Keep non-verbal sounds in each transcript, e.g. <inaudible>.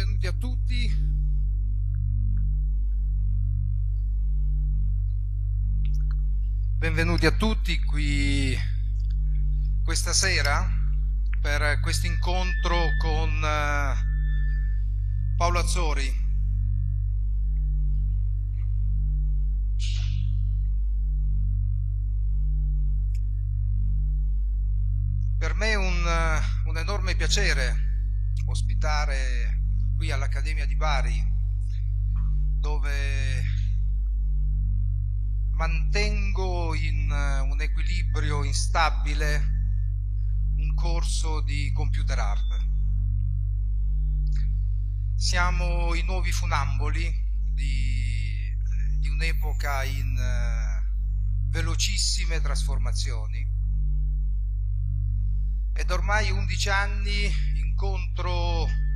benvenuti a tutti. Benvenuti a tutti qui questa sera per questo incontro con eh, Paolo Azzori. Per me è un, un enorme piacere ospitare qui all'Accademia di Bari, dove mantengo in un equilibrio instabile un corso di computer art. Siamo i nuovi funamboli di, di un'epoca in uh, velocissime trasformazioni ed ormai 11 anni incontro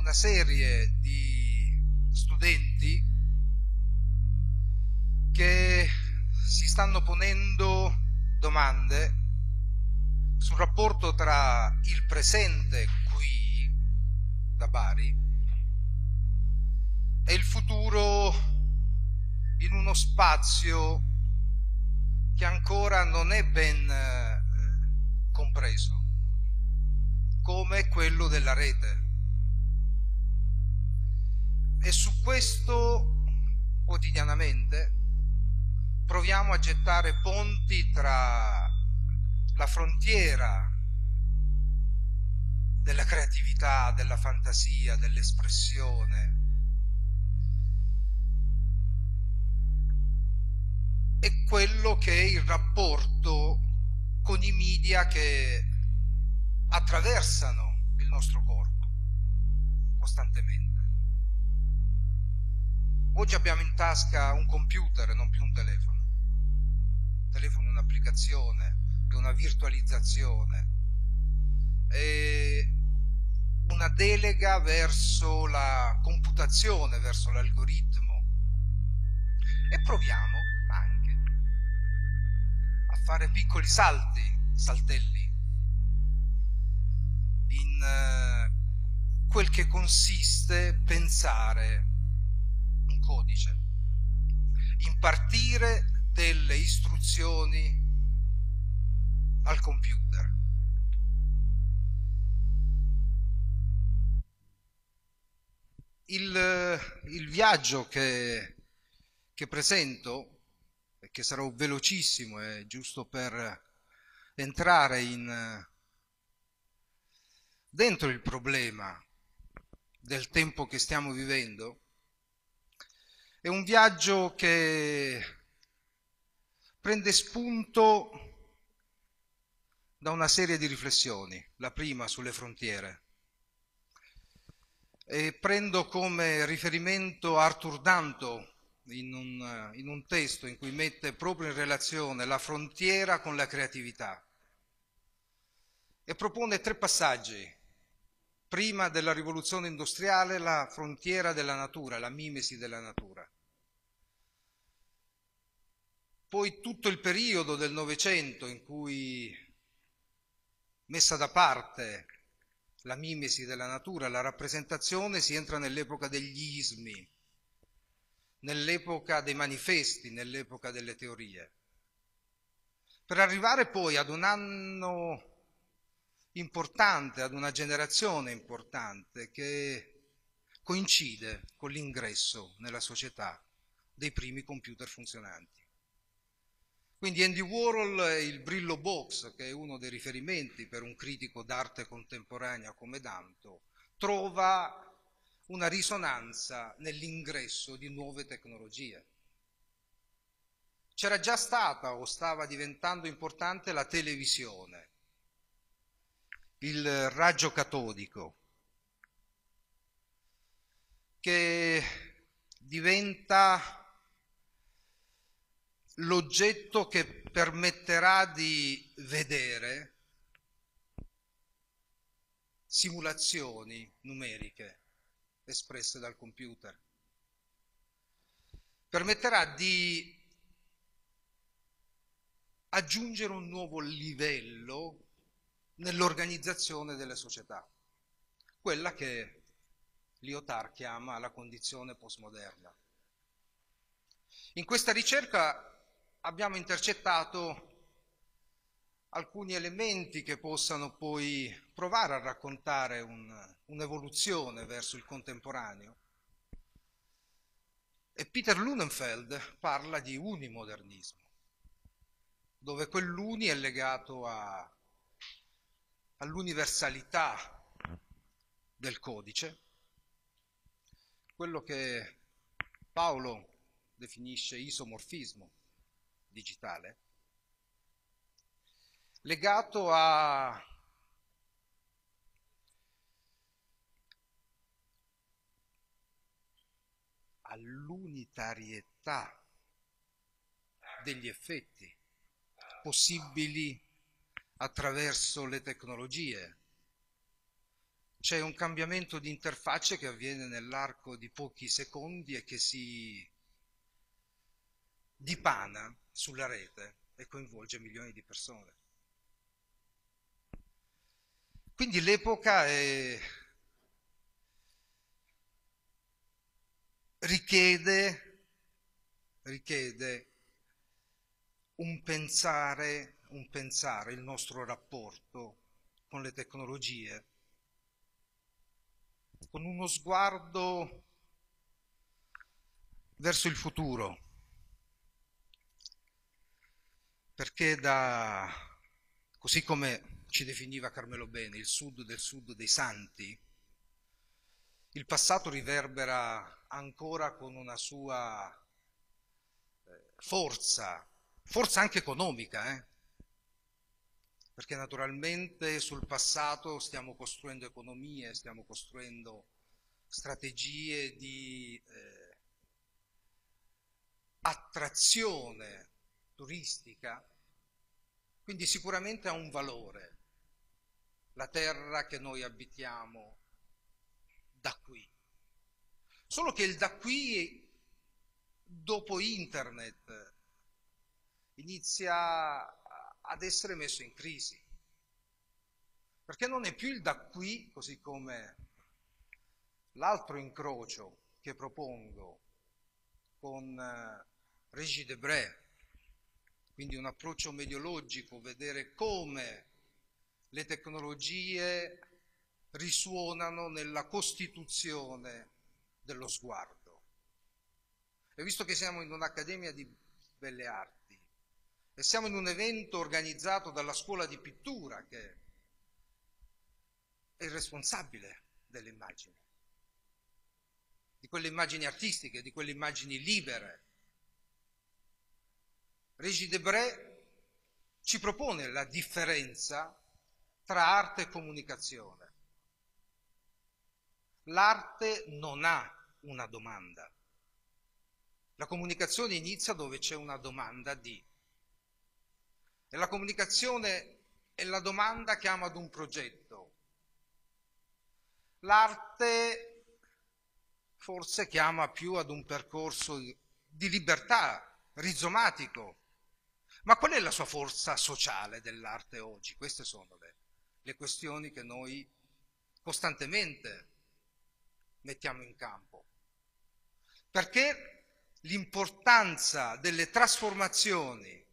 una serie di studenti che si stanno ponendo domande sul rapporto tra il presente qui, da Bari, e il futuro in uno spazio che ancora non è ben eh, compreso come quello della rete. E su questo quotidianamente proviamo a gettare ponti tra la frontiera della creatività, della fantasia, dell'espressione e quello che è il rapporto con i media che attraversano il nostro corpo costantemente. Oggi abbiamo in tasca un computer e non più un telefono. Il telefono è un'applicazione, è una virtualizzazione, è una delega verso la computazione, verso l'algoritmo e proviamo anche a fare piccoli salti, saltelli in uh, quel che consiste pensare codice, impartire delle istruzioni al computer. Il, il viaggio che, che presento, che sarò velocissimo, è giusto per entrare in dentro il problema del tempo che stiamo vivendo, è un viaggio che prende spunto da una serie di riflessioni, la prima sulle frontiere. E prendo come riferimento Arthur Danto in un, in un testo in cui mette proprio in relazione la frontiera con la creatività e propone tre passaggi prima della rivoluzione industriale la frontiera della natura, la mimesi della natura. Poi tutto il periodo del Novecento in cui, messa da parte la mimesi della natura, la rappresentazione, si entra nell'epoca degli ismi, nell'epoca dei manifesti, nell'epoca delle teorie. Per arrivare poi ad un anno importante, ad una generazione importante che coincide con l'ingresso nella società dei primi computer funzionanti. Quindi Andy Warhol e il Brillo Box, che è uno dei riferimenti per un critico d'arte contemporanea come Danto, trova una risonanza nell'ingresso di nuove tecnologie. C'era già stata o stava diventando importante la televisione, il raggio catodico, che diventa l'oggetto che permetterà di vedere simulazioni numeriche espresse dal computer. Permetterà di aggiungere un nuovo livello nell'organizzazione delle società, quella che Lyotard chiama la condizione postmoderna. In questa ricerca abbiamo intercettato alcuni elementi che possano poi provare a raccontare un, un'evoluzione verso il contemporaneo. E Peter Lunenfeld parla di unimodernismo, dove quell'uni è legato a, all'universalità del codice, quello che Paolo definisce isomorfismo digitale, legato a all'unitarietà degli effetti possibili attraverso le tecnologie. C'è un cambiamento di interfacce che avviene nell'arco di pochi secondi e che si dipana sulla rete e coinvolge milioni di persone. Quindi l'epoca è... richiede, richiede un pensare, un pensare il nostro rapporto con le tecnologie, con uno sguardo verso il futuro, perché da, così come ci definiva Carmelo Bene, il sud del sud dei santi, il passato riverbera ancora con una sua eh, forza, forza anche economica, eh? Perché naturalmente sul passato stiamo costruendo economie, stiamo costruendo strategie di eh, attrazione turistica, quindi sicuramente ha un valore la terra che noi abitiamo da qui. Solo che il da qui, dopo internet, inizia ad essere messo in crisi. Perché non è più il da qui, così come l'altro incrocio che propongo con eh, Régis Debray, quindi un approccio mediologico, vedere come le tecnologie risuonano nella costituzione dello sguardo. E visto che siamo in un'accademia di belle arti e siamo in un evento organizzato dalla scuola di pittura che è il responsabile delle immagini, di quelle immagini artistiche, di quelle immagini libere, Régis Debray ci propone la differenza tra arte e comunicazione. L'arte non ha una domanda. La comunicazione inizia dove c'è una domanda di. E la comunicazione è la domanda che ama ad un progetto. L'arte forse chiama più ad un percorso di libertà, rizomatico. Ma qual è la sua forza sociale dell'arte oggi? Queste sono le le questioni che noi costantemente mettiamo in campo. Perché l'importanza delle trasformazioni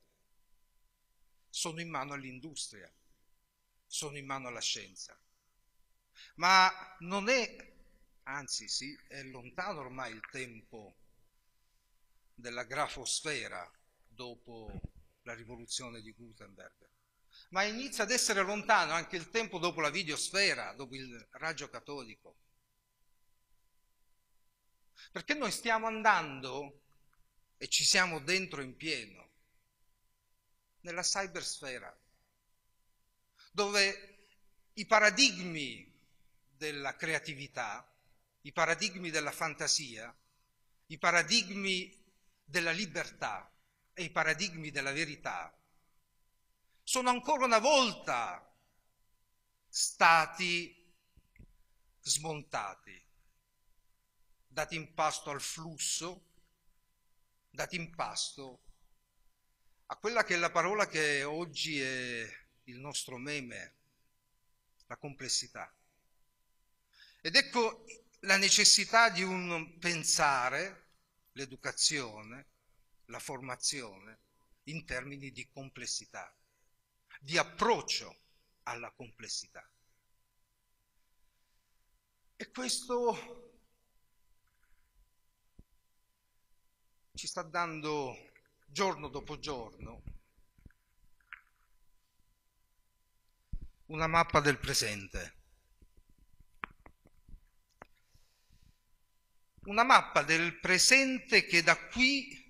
sono in mano all'industria, sono in mano alla scienza. Ma non è, anzi sì, è lontano ormai il tempo della grafosfera dopo la rivoluzione di Gutenberg ma inizia ad essere lontano anche il tempo dopo la videosfera, dopo il raggio catodico. Perché noi stiamo andando e ci siamo dentro in pieno nella cybersfera, dove i paradigmi della creatività, i paradigmi della fantasia, i paradigmi della libertà e i paradigmi della verità sono ancora una volta stati smontati, dati in pasto al flusso, dati in pasto a quella che è la parola che oggi è il nostro meme, la complessità. Ed ecco la necessità di un pensare l'educazione, la formazione in termini di complessità, di approccio alla complessità. E questo ci sta dando giorno dopo giorno una mappa del presente. Una mappa del presente che da qui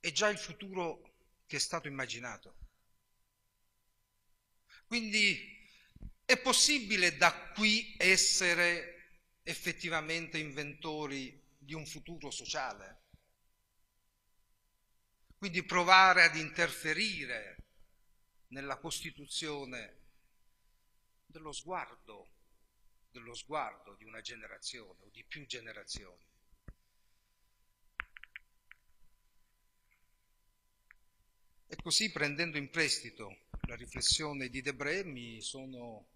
è già il futuro che è stato immaginato. Quindi è possibile da qui essere effettivamente inventori di un futuro sociale? Quindi provare ad interferire nella costituzione dello sguardo, dello sguardo di una generazione o di più generazioni. E così prendendo in prestito la riflessione di Debré mi sono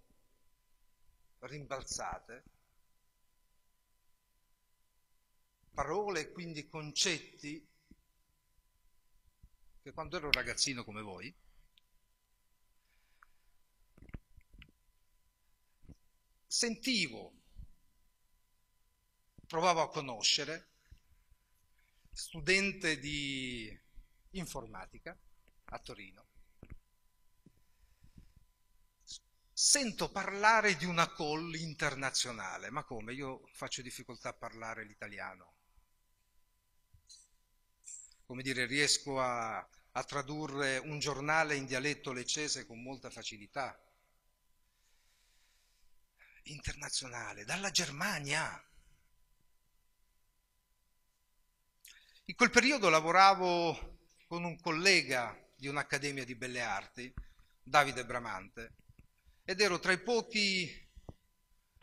rimbalzate parole e quindi concetti che quando ero ragazzino come voi sentivo, provavo a conoscere, studente di informatica a Torino, sento parlare di una call internazionale, ma come? Io faccio difficoltà a parlare l'italiano. Come dire, riesco a, a tradurre un giornale in dialetto leccese con molta facilità. Internazionale, dalla Germania. In quel periodo lavoravo con un collega di un'accademia di belle arti, Davide Bramante, ed ero tra i pochi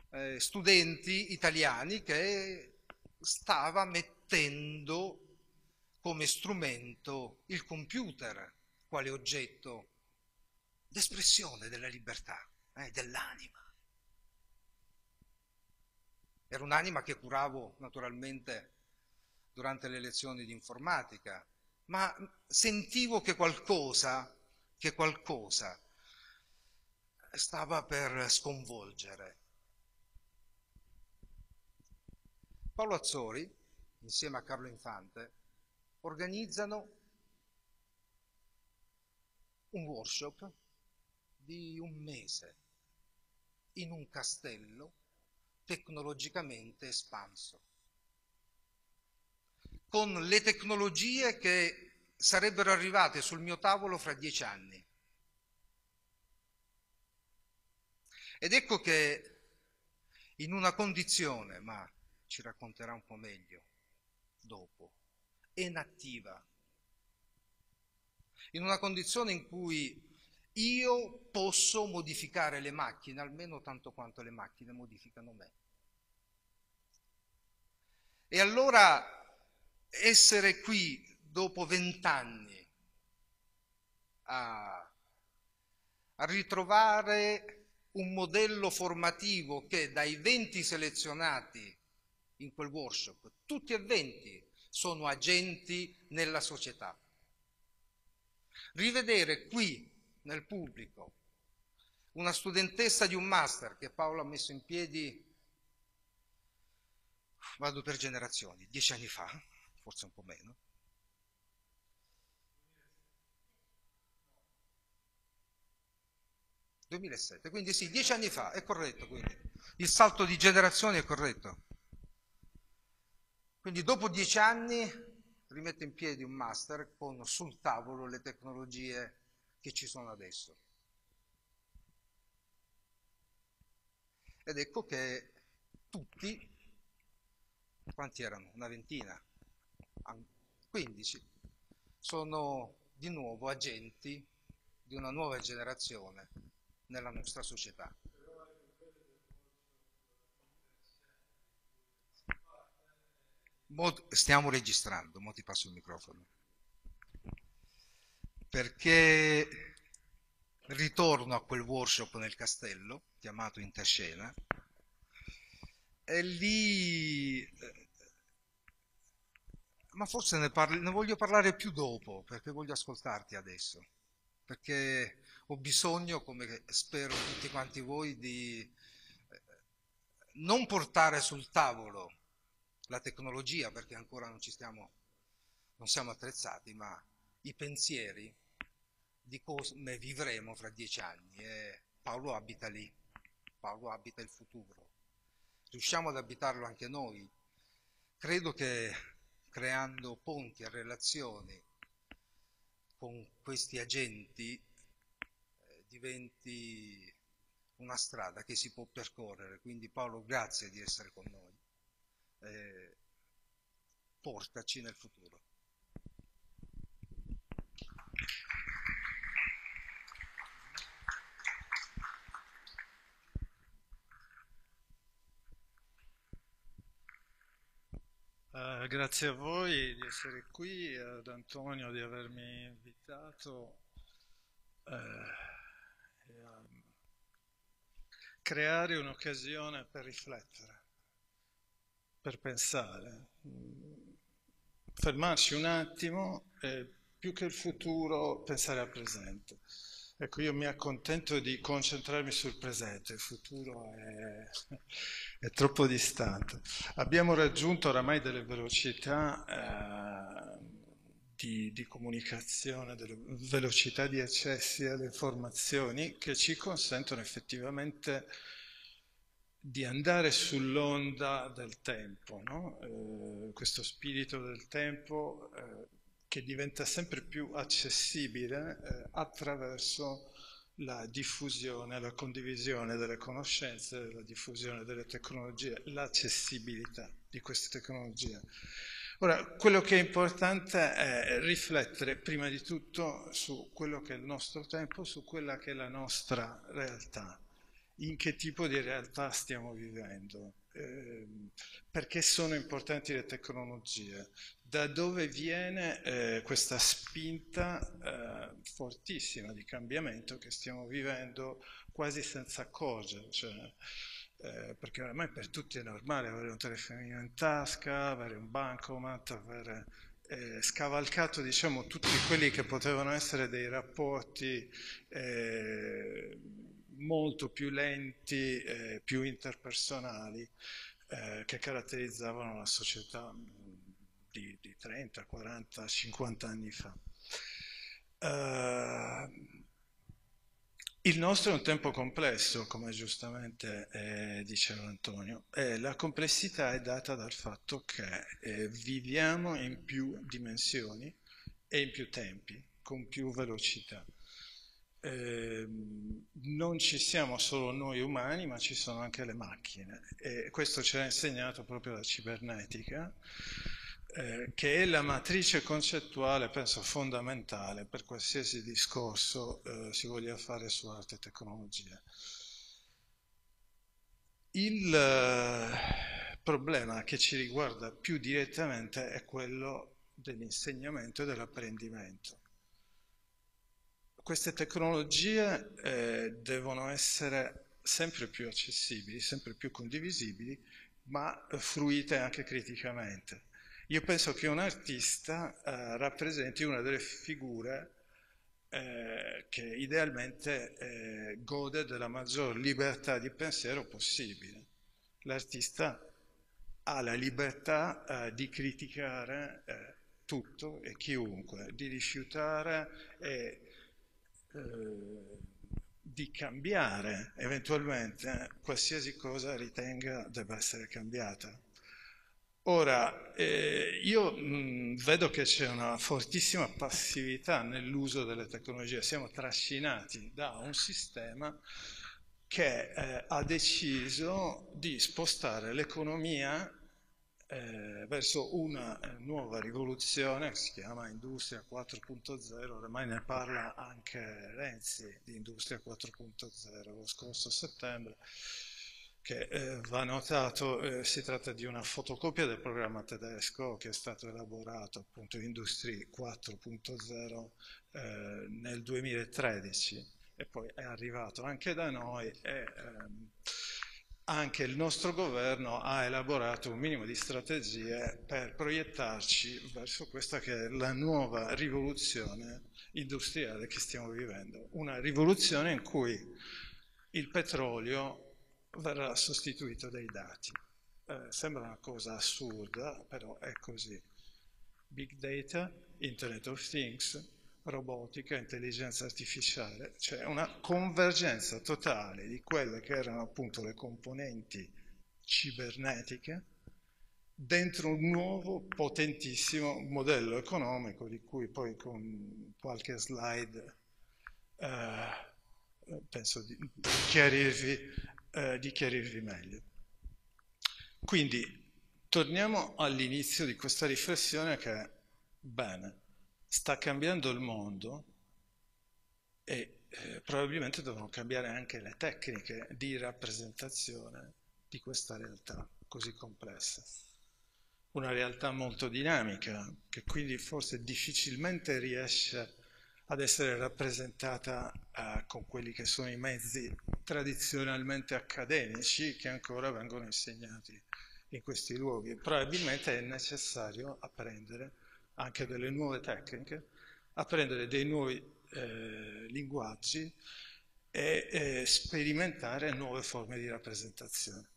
eh, studenti italiani che stava mettendo come strumento il computer quale oggetto d'espressione della libertà, eh, dell'anima. Era un'anima che curavo naturalmente durante le lezioni di informatica, ma sentivo che qualcosa, che qualcosa stava per sconvolgere. Paolo Azzori, insieme a Carlo Infante, organizzano un workshop di un mese in un castello tecnologicamente espanso, con le tecnologie che sarebbero arrivate sul mio tavolo fra dieci anni. Ed ecco che in una condizione, ma ci racconterà un po' meglio dopo, inattiva, in una condizione in cui io posso modificare le macchine almeno tanto quanto le macchine modificano me. E allora essere qui dopo vent'anni a, a ritrovare un modello formativo che dai 20 selezionati in quel workshop, tutti e 20 sono agenti nella società. Rivedere qui nel pubblico una studentessa di un master che Paolo ha messo in piedi, vado per generazioni, dieci anni fa, forse un po' meno, 2007, quindi sì, dieci anni fa, è corretto quindi. Il salto di generazioni è corretto. Quindi dopo dieci anni rimette in piedi un master con sul tavolo le tecnologie che ci sono adesso. Ed ecco che tutti, quanti erano? Una ventina, 15, sono di nuovo agenti di una nuova generazione nella nostra società. Stiamo registrando, mo ti passo il microfono. Perché ritorno a quel workshop nel castello, chiamato Interscena, e lì... Eh, ma forse ne, parli, ne voglio parlare più dopo, perché voglio ascoltarti adesso, perché ho bisogno, come spero tutti quanti voi, di eh, non portare sul tavolo la tecnologia, perché ancora non ci stiamo, non siamo attrezzati, ma i pensieri di come vivremo fra dieci anni. E Paolo abita lì, Paolo abita il futuro. Riusciamo ad abitarlo anche noi. Credo che creando ponti e relazioni con questi agenti eh, diventi una strada che si può percorrere. Quindi Paolo, grazie di essere con noi. Eh, portaci nel futuro. Uh, grazie a voi di essere qui, ad Antonio di avermi invitato uh, creare un'occasione per riflettere, per pensare, fermarci un attimo e più che il futuro pensare al presente. Ecco, io mi accontento di concentrarmi sul presente, il futuro è, <laughs> è troppo distante. Abbiamo raggiunto oramai delle velocità eh, di, di, comunicazione, delle velocità di accessi alle informazioni che ci consentono effettivamente di andare sull'onda del tempo, no? eh, questo spirito del tempo. Eh, che diventa sempre più accessibile eh, attraverso la diffusione, la condivisione delle conoscenze, la diffusione delle tecnologie, l'accessibilità di queste tecnologie. Ora, quello che è importante è riflettere prima di tutto su quello che è il nostro tempo, su quella che è la nostra realtà, in che tipo di realtà stiamo vivendo, eh, perché sono importanti le tecnologie, da dove viene eh, questa spinta eh, fortissima di cambiamento che stiamo vivendo quasi senza accorgere, cioè, eh, perché ormai per tutti è normale avere un telefonino in tasca, avere un bancomat, avere eh, scavalcato diciamo, tutti quelli che potevano essere dei rapporti eh, molto più lenti, eh, più interpersonali che caratterizzavano la società di, di 30, 40, 50 anni fa. Uh, il nostro è un tempo complesso, come giustamente eh, diceva Antonio, e la complessità è data dal fatto che eh, viviamo in più dimensioni e in più tempi, con più velocità. Eh, non ci siamo solo noi umani, ma ci sono anche le macchine e questo ci ha insegnato proprio la cibernetica eh, che è la matrice concettuale, penso, fondamentale per qualsiasi discorso eh, si voglia fare su arte e tecnologia. Il eh, problema che ci riguarda più direttamente è quello dell'insegnamento e dell'apprendimento. Queste tecnologie eh, devono essere sempre più accessibili, sempre più condivisibili, ma fruite anche criticamente. Io penso che un artista eh, rappresenti una delle figure eh, che idealmente eh, gode della maggior libertà di pensiero possibile. L'artista ha la libertà eh, di criticare eh, tutto e chiunque, di rifiutare e eh, di cambiare eventualmente qualsiasi cosa ritenga debba essere cambiata. Ora, eh, io mh, vedo che c'è una fortissima passività nell'uso delle tecnologie, siamo trascinati da un sistema che eh, ha deciso di spostare l'economia eh, verso una eh, nuova rivoluzione che si chiama Industria 4.0, ormai ne parla anche Renzi di Industria 4.0 lo scorso settembre che eh, va notato, eh, si tratta di una fotocopia del programma tedesco che è stato elaborato appunto in Industry 4.0 eh, nel 2013 e poi è arrivato anche da noi e ehm, anche il nostro governo ha elaborato un minimo di strategie per proiettarci verso questa che è la nuova rivoluzione industriale che stiamo vivendo. Una rivoluzione in cui il petrolio verrà sostituito dai dati. Eh, sembra una cosa assurda, però è così. Big data, Internet of Things, robotica, intelligenza artificiale, cioè una convergenza totale di quelle che erano appunto le componenti cibernetiche dentro un nuovo potentissimo modello economico di cui poi con qualche slide eh, penso di chiarirvi, eh, di chiarirvi meglio. Quindi torniamo all'inizio di questa riflessione che è bene sta cambiando il mondo e eh, probabilmente devono cambiare anche le tecniche di rappresentazione di questa realtà così complessa. Una realtà molto dinamica che quindi forse difficilmente riesce ad essere rappresentata eh, con quelli che sono i mezzi tradizionalmente accademici che ancora vengono insegnati in questi luoghi. Probabilmente è necessario apprendere anche delle nuove tecniche, apprendere dei nuovi eh, linguaggi e eh, sperimentare nuove forme di rappresentazione.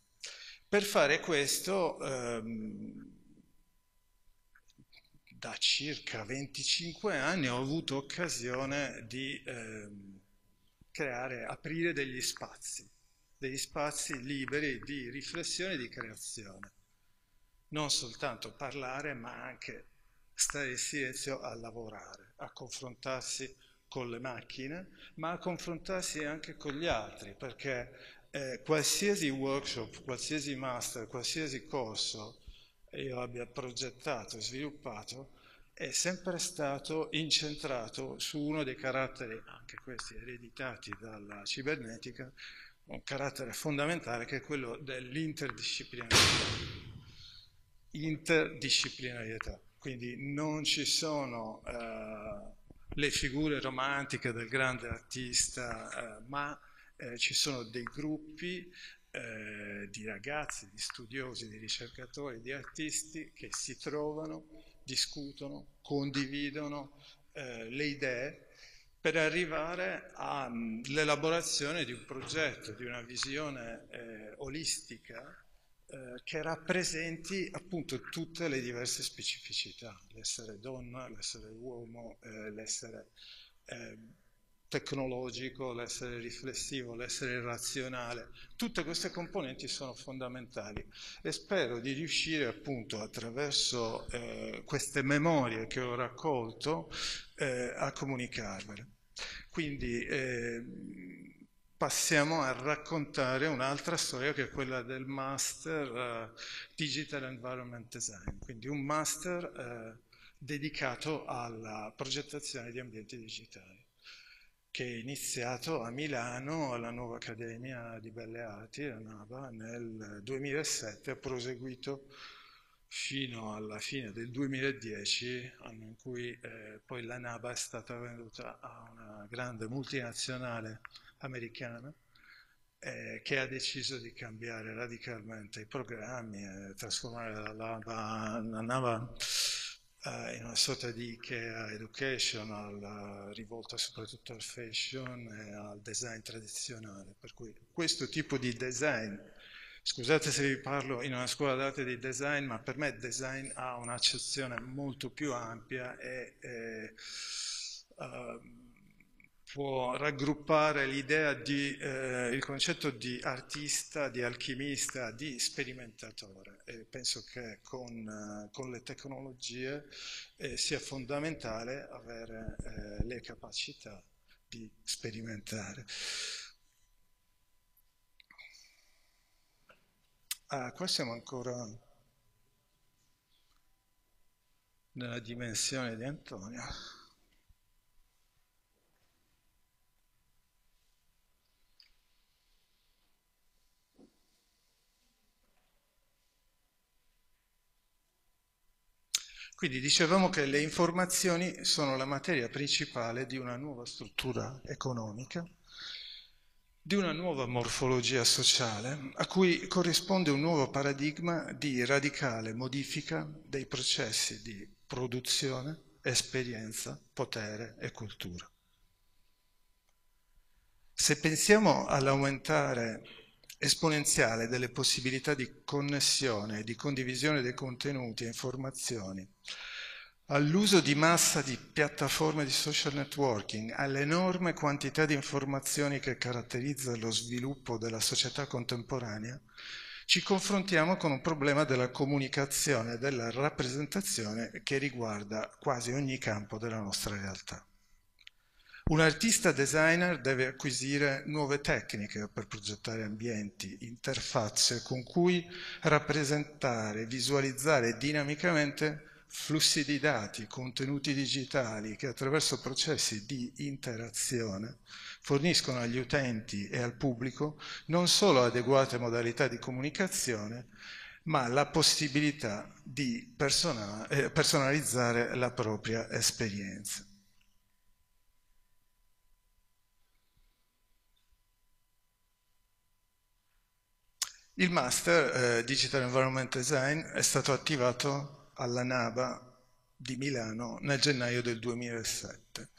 Per fare questo, ehm, da circa 25 anni ho avuto occasione di ehm, creare, aprire degli spazi, degli spazi liberi di riflessione e di creazione. Non soltanto parlare, ma anche stare in silenzio a lavorare, a confrontarsi con le macchine, ma a confrontarsi anche con gli altri, perché eh, qualsiasi workshop, qualsiasi master, qualsiasi corso io abbia progettato sviluppato, è sempre stato incentrato su uno dei caratteri, anche questi ereditati dalla cibernetica, un carattere fondamentale che è quello dell'interdisciplinarietà. Interdisciplinarietà. Quindi non ci sono eh, le figure romantiche del grande artista, eh, ma eh, ci sono dei gruppi eh, di ragazzi, di studiosi, di ricercatori, di artisti che si trovano, discutono, condividono eh, le idee per arrivare all'elaborazione mm, di un progetto, di una visione eh, olistica eh, che rappresenti appunto tutte le diverse specificità, l'essere donna, l'essere uomo, eh, l'essere eh, tecnologico, l'essere riflessivo, l'essere razionale, tutte queste componenti sono fondamentali e spero di riuscire appunto attraverso eh, queste memorie che ho raccolto eh, a comunicarvele. Quindi eh, passiamo a raccontare un'altra storia che è quella del Master uh, Digital Environment Design, quindi un master uh, dedicato alla progettazione di ambienti digitali, che è iniziato a Milano alla Nuova Accademia di Belle Arti, la NAVA, nel 2007, ha proseguito fino alla fine del 2010, anno in cui eh, poi la NAVA è stata venduta a una grande multinazionale americana eh, che ha deciso di cambiare radicalmente i programmi e trasformare la, lava, la NAVA eh, in una sorta di Ikea educational rivolta soprattutto al fashion e al design tradizionale. Per cui questo tipo di design Scusate se vi parlo in una scuola d'arte di design, ma per me design ha un'accezione molto più ampia e, e uh, può raggruppare l'idea di, eh, il concetto di artista, di alchimista, di sperimentatore e penso che con, eh, con le tecnologie eh, sia fondamentale avere eh, le capacità di sperimentare. Ah, qua siamo ancora nella dimensione di Antonio. Quindi dicevamo che le informazioni sono la materia principale di una nuova struttura economica di una nuova morfologia sociale a cui corrisponde un nuovo paradigma di radicale modifica dei processi di produzione, esperienza, potere e cultura. Se pensiamo all'aumentare esponenziale delle possibilità di connessione e di condivisione dei contenuti e informazioni, all'uso di massa di piattaforme di social networking, all'enorme quantità di informazioni che caratterizza lo sviluppo della società contemporanea, ci confrontiamo con un problema della comunicazione e della rappresentazione che riguarda quasi ogni campo della nostra realtà. Un artista designer deve acquisire nuove tecniche per progettare ambienti, interfacce con cui rappresentare, visualizzare dinamicamente flussi di dati, contenuti digitali che attraverso processi di interazione forniscono agli utenti e al pubblico non solo adeguate modalità di comunicazione, ma la possibilità di eh, personalizzare la propria esperienza. Il Master eh, Digital Environment Design è stato attivato alla NABA di Milano nel gennaio del 2007,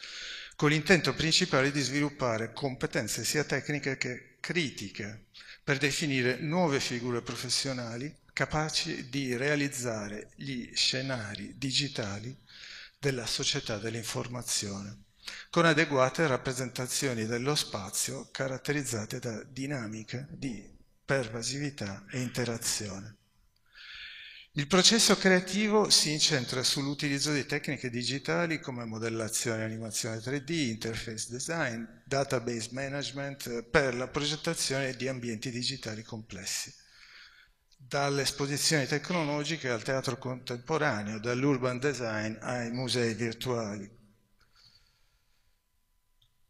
con l'intento principale di sviluppare competenze sia tecniche che critiche per definire nuove figure professionali capaci di realizzare gli scenari digitali della società dell'informazione, con adeguate rappresentazioni dello spazio caratterizzate da dinamiche di pervasività e interazione. Il processo creativo si incentra sull'utilizzo di tecniche digitali come modellazione e animazione 3D, interface design, database management per la progettazione di ambienti digitali complessi. Dalle esposizioni tecnologiche al teatro contemporaneo, dall'urban design ai musei virtuali.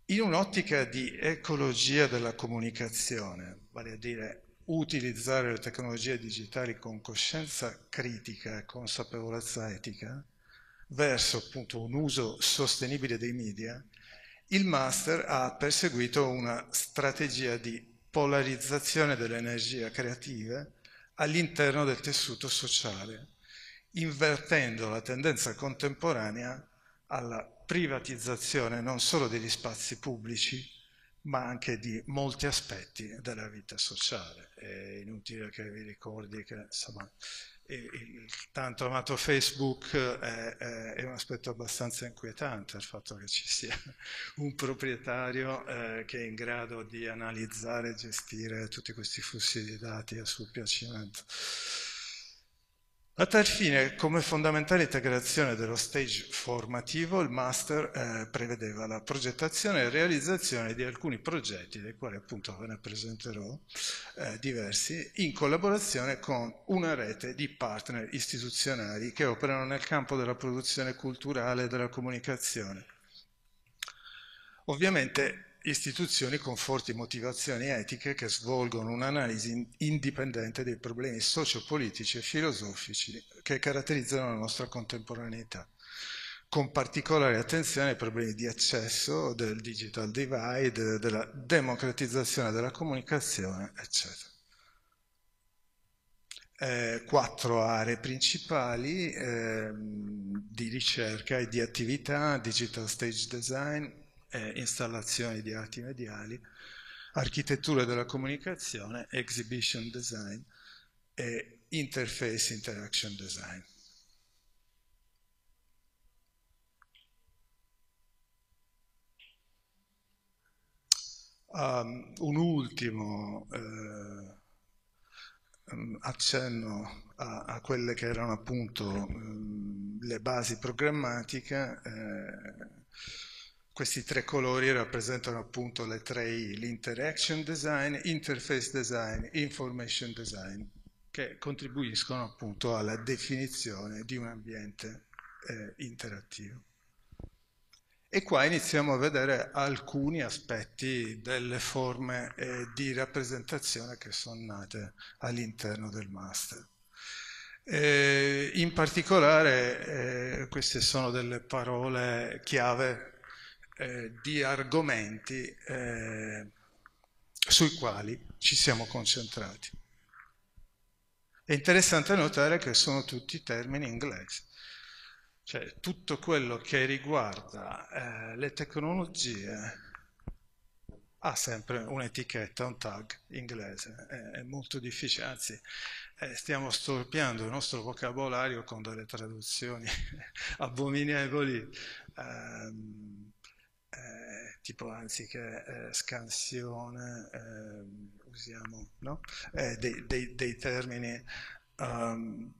In un'ottica di ecologia della comunicazione, vale a dire utilizzare le tecnologie digitali con coscienza critica e consapevolezza etica verso appunto un uso sostenibile dei media, il master ha perseguito una strategia di polarizzazione delle energie creative all'interno del tessuto sociale, invertendo la tendenza contemporanea alla privatizzazione non solo degli spazi pubblici, ma anche di molti aspetti della vita sociale. È inutile che vi ricordi che insomma, il tanto amato Facebook è, è, un aspetto abbastanza inquietante, il fatto che ci sia <laughs> un proprietario eh, che è in grado di analizzare e gestire tutti questi flussi di dati a suo piacimento. A tal fine, come fondamentale integrazione dello stage formativo, il master eh, prevedeva la progettazione e realizzazione di alcuni progetti, dei quali appunto ve ne presenterò eh, diversi, in collaborazione con una rete di partner istituzionali che operano nel campo della produzione culturale e della comunicazione. Ovviamente istituzioni con forti motivazioni etiche che svolgono un'analisi indipendente dei problemi sociopolitici e filosofici che caratterizzano la nostra contemporaneità, con particolare attenzione ai problemi di accesso, del digital divide, della democratizzazione della comunicazione, eccetera. Eh, quattro aree principali eh, di ricerca e di attività, digital stage design, eh, installazioni di arti mediali, architettura della comunicazione, exhibition design e interface interaction design. Um, un ultimo eh, um, accenno a, a, quelle che erano appunto um, le basi programmatiche. Eh, questi tre colori rappresentano appunto le tre I, l'interaction design, interface design, information design, che contribuiscono appunto alla definizione di un ambiente eh, interattivo. E qua iniziamo a vedere alcuni aspetti delle forme eh, di rappresentazione che sono nate all'interno del master. Eh, in particolare eh, queste sono delle parole chiave eh, di argomenti eh, sui quali ci siamo concentrati. È interessante notare che sono tutti termini inglesi, cioè tutto quello che riguarda eh, le tecnologie ha sempre un'etichetta, un tag inglese, è, è molto difficile, anzi eh, stiamo storpiando il nostro vocabolario con delle traduzioni <laughs> abominevoli, ehm, eh, tipo anziché eh, scansione ehm, usiamo no? Eh, dei, dei, dei, termini, um,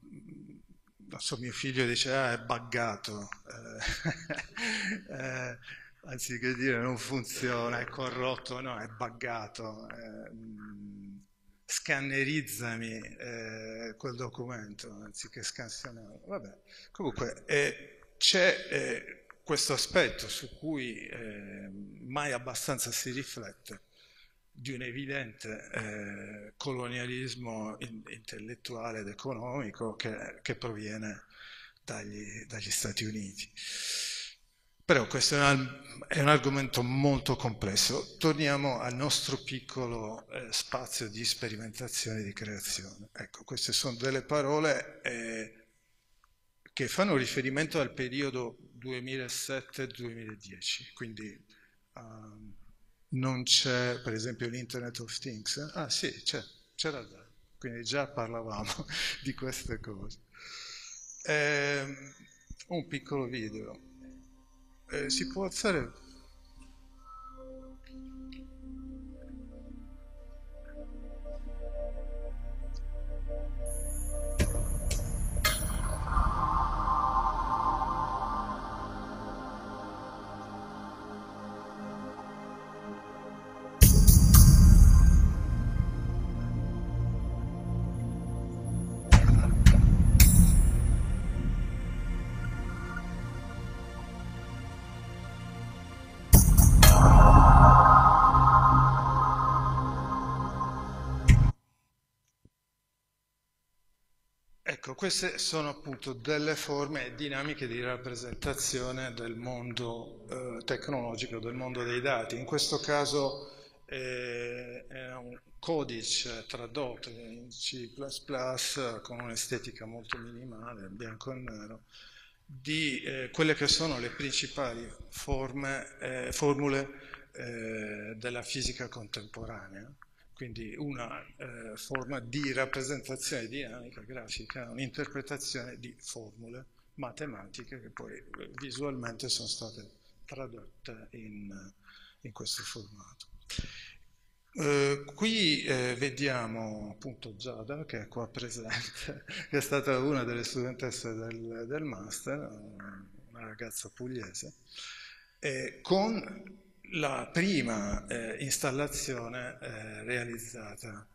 non so, mio figlio dice ah è buggato, <laughs> eh, anziché dire non funziona, è corrotto, no, è buggato. Eh, scannerizzami eh, quel documento anziché scansionarlo. Vabbè, comunque eh, c'è eh, questo aspetto su cui eh, mai abbastanza si riflette di un evidente eh, colonialismo in, intellettuale ed economico che, che proviene dagli, dagli Stati Uniti. Però questo è un, è un, argomento molto complesso. Torniamo al nostro piccolo eh, spazio di sperimentazione e di creazione. Ecco, queste sono delle parole eh, che fanno riferimento al periodo 2007-2010, quindi um, non c'è per esempio l'Internet of Things. Ah sì, c'era già, quindi già parlavamo <laughs> di queste cose. Eh, un piccolo video eh, si può alzare queste sono appunto delle forme dinamiche di rappresentazione del mondo eh, tecnologico, del mondo dei dati. In questo caso eh, è un codice tradotto in C++ con un'estetica molto minimale, bianco e nero, di eh, quelle che sono le principali forme, eh, formule eh, della fisica contemporanea quindi una eh, forma di rappresentazione dinamica grafica, un'interpretazione di formule matematiche che poi eh, visualmente sono state tradotte in, in questo formato. Eh, qui eh, vediamo appunto Giada che è qua presente, <laughs> che è stata una delle studentesse del, del master, una ragazza pugliese, con la prima eh, installazione eh, realizzata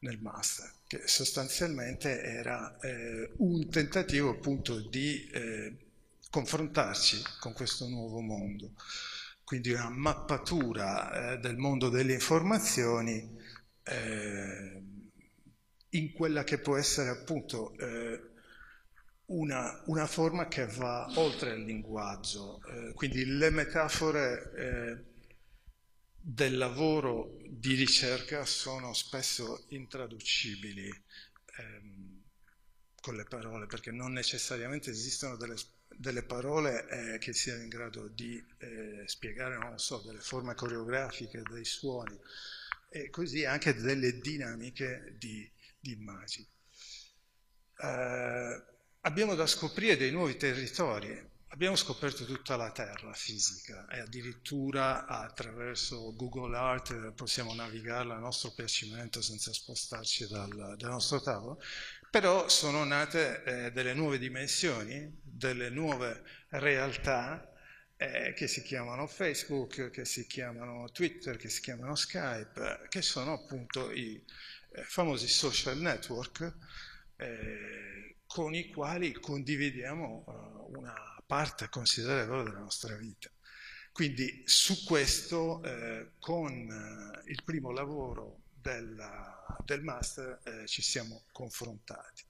nel master, che sostanzialmente era eh, un tentativo appunto di eh, confrontarci con questo nuovo mondo, quindi una mappatura eh, del mondo delle informazioni eh, in quella che può essere appunto una, una, forma che va oltre il linguaggio, quindi le metafore del lavoro di ricerca sono spesso intraducibili ehm, con le parole, perché non necessariamente esistono delle, delle parole eh, che siano in grado di eh, spiegare, non so, delle forme coreografiche, dei suoni, e così anche delle dinamiche di, di immagini. Eh, abbiamo da scoprire dei nuovi territori, Abbiamo scoperto tutta la Terra fisica e addirittura attraverso Google Earth possiamo navigarla a nostro piacimento senza spostarci dal, dal nostro tavolo, però sono nate eh, delle nuove dimensioni, delle nuove realtà eh, che si chiamano Facebook, che si chiamano Twitter, che si chiamano Skype, che sono appunto i eh, famosi social network eh, con i quali condividiamo uh, una parte considerevole della nostra vita. Quindi su questo, eh, con eh, il primo lavoro della, del master, eh, ci siamo confrontati.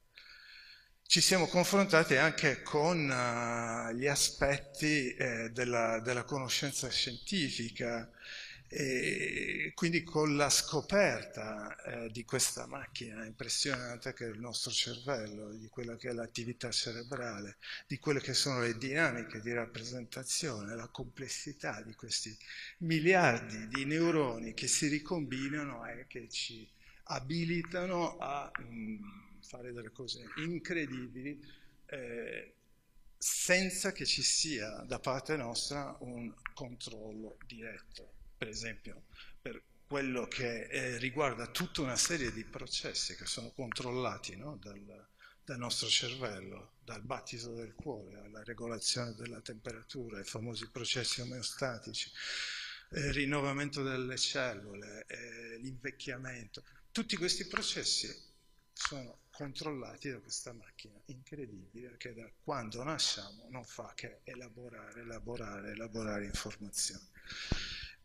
Ci siamo confrontati anche con uh, gli aspetti eh, della, della, conoscenza scientifica E quindi con la scoperta eh, di questa macchina impressionante che è il nostro cervello, di quella che è l'attività cerebrale, di quelle che sono le dinamiche di rappresentazione, la complessità di questi miliardi di neuroni che si ricombinano e che ci abilitano a mh, mm, fare delle cose incredibili eh, senza che ci sia da parte nostra un controllo diretto per esempio, per quello che eh, riguarda tutta una serie di processi che sono controllati no? dal, dal, nostro cervello, dal battito del cuore alla regolazione della temperatura, i famosi processi omeostatici, il eh, rinnovamento delle cellule, eh, l'invecchiamento. Tutti questi processi sono controllati da questa macchina incredibile che da quando nasciamo non fa che elaborare, elaborare, elaborare informazioni.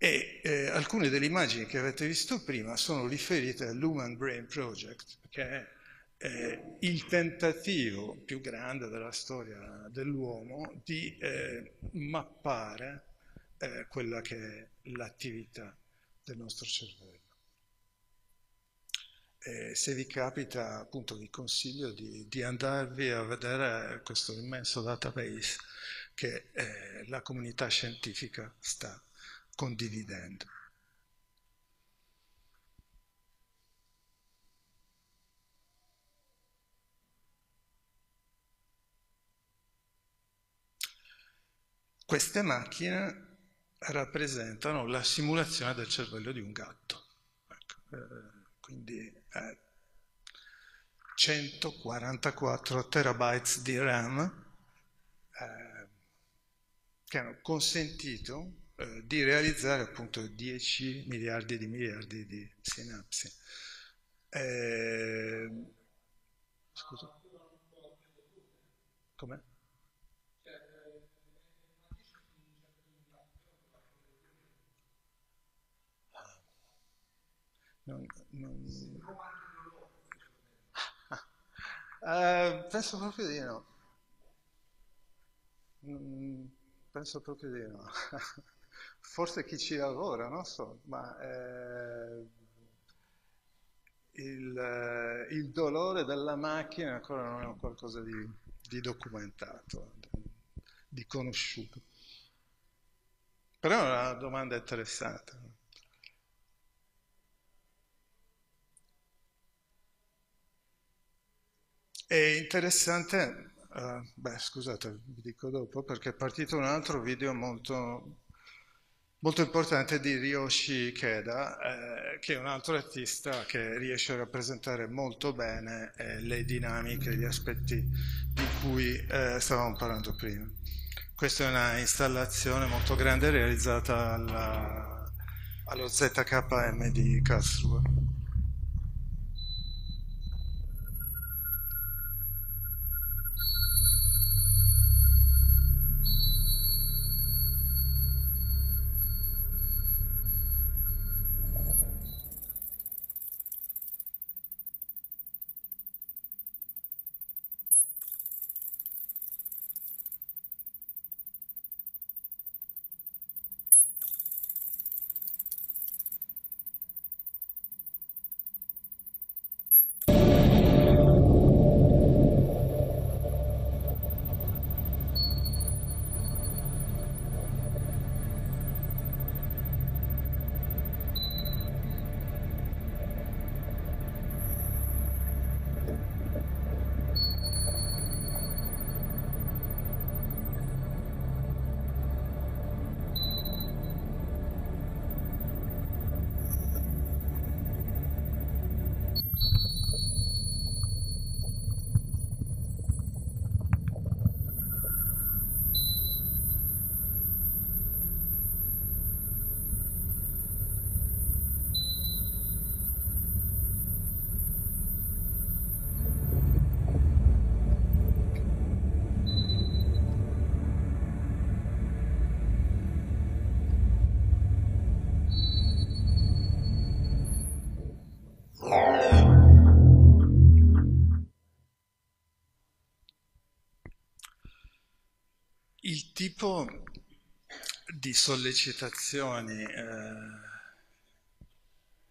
E eh, alcune delle immagini che avete visto prima sono riferite all'Human Brain Project, che è eh, il tentativo più grande della storia dell'uomo di eh, mappare eh, quella che è l'attività del nostro cervello. se vi capita, appunto, vi consiglio di, di, andarvi a vedere questo immenso database che eh, la comunità scientifica sta condividendo. Queste macchine rappresentano la simulazione del cervello di un gatto. Ecco, eh, quindi eh, 144 terabytes di RAM eh, che hanno consentito eh, di realizzare appunto 10 miliardi di miliardi di sinapsi. Eh, scusa? Com'è? Non, non... Uh, penso proprio di no. Mm, penso proprio di no. <laughs> forse chi ci lavora, non so, ma eh, il, eh, il, dolore della macchina ancora non è qualcosa di, di documentato, di conosciuto. Però è una domanda interessante. È interessante, uh, beh scusate, vi dico dopo, perché è partito un altro video molto molto importante di Ryoshi Ikeda, eh, che è un altro artista che riesce a rappresentare molto bene eh, le dinamiche, gli aspetti di cui eh, stavamo parlando prima. Questa è una installazione molto grande realizzata alla, allo ZKM di Karlsruhe. Tipo di sollecitazioni eh,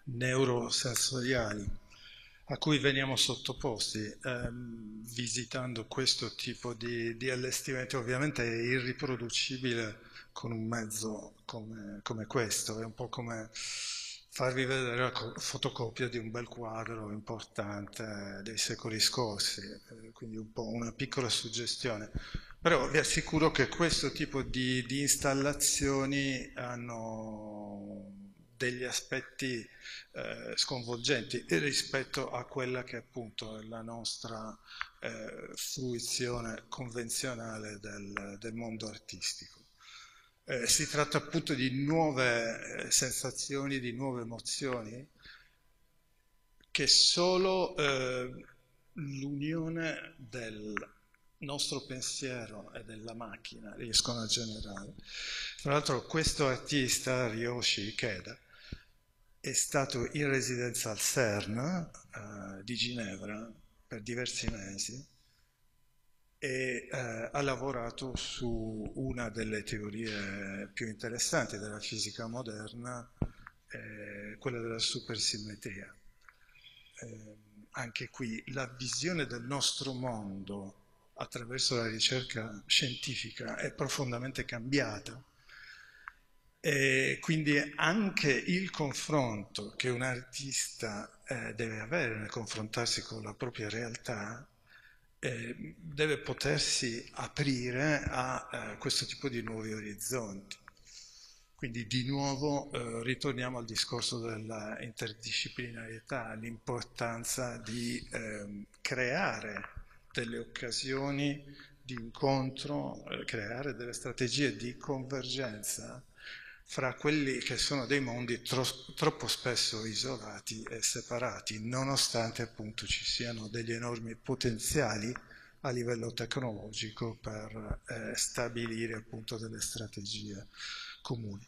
neurosensoriali a cui veniamo sottoposti ehm, visitando questo tipo di, di, allestimento ovviamente è irriproducibile con un mezzo come, come questo, è un po' come farvi vedere la fotocopia di un bel quadro importante dei secoli scorsi, eh, quindi un po' una piccola suggestione. Però vi assicuro che questo tipo di, di installazioni hanno degli aspetti eh, sconvolgenti rispetto a quella che appunto è la nostra eh, fruizione convenzionale del, del mondo artistico. Eh, si tratta appunto di nuove eh, sensazioni, di nuove emozioni che solo eh, l'unione del nostro pensiero e della macchina riescono a generare. Tra l'altro questo artista, Ryoshi Ikeda, è stato in residenza al CERN eh, di Ginevra per diversi mesi e eh, ha lavorato su una delle teorie più interessanti della fisica moderna, eh, quella della supersimmetria. Eh, anche qui la visione del nostro mondo attraverso la ricerca scientifica è profondamente cambiata. E quindi anche il confronto che un artista eh, deve avere nel confrontarsi con la propria realtà eh, deve potersi aprire a eh, questo tipo di nuovi orizzonti. Quindi di nuovo eh, ritorniamo al discorso della interdisciplinarietà, l'importanza di ehm, creare delle occasioni di incontro, eh, creare delle strategie di convergenza fra quelli che sono dei mondi tro troppo spesso isolati e separati, nonostante appunto ci siano degli enormi potenziali a livello tecnologico per eh, stabilire appunto delle strategie comuni.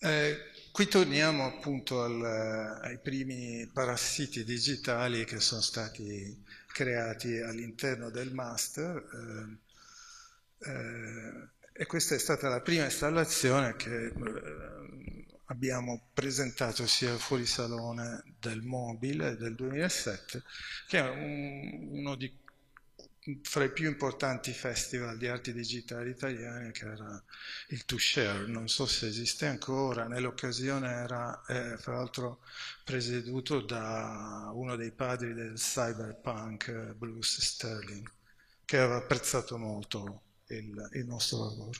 Eh, qui torniamo appunto al, ai primi parassiti digitali che sono stati creati all'interno del master. Eh, e questa è stata la prima installazione che eh, abbiamo presentato sia fuori salone del mobile del 2007, che è un, uno di, fra i più importanti festival di arti digitali italiani, che era il To Share. Non so se esiste ancora, nell'occasione era eh, fra l'altro presieduto da uno dei padri del cyberpunk, Bruce Sterling, che aveva apprezzato molto il, il nostro lavoro.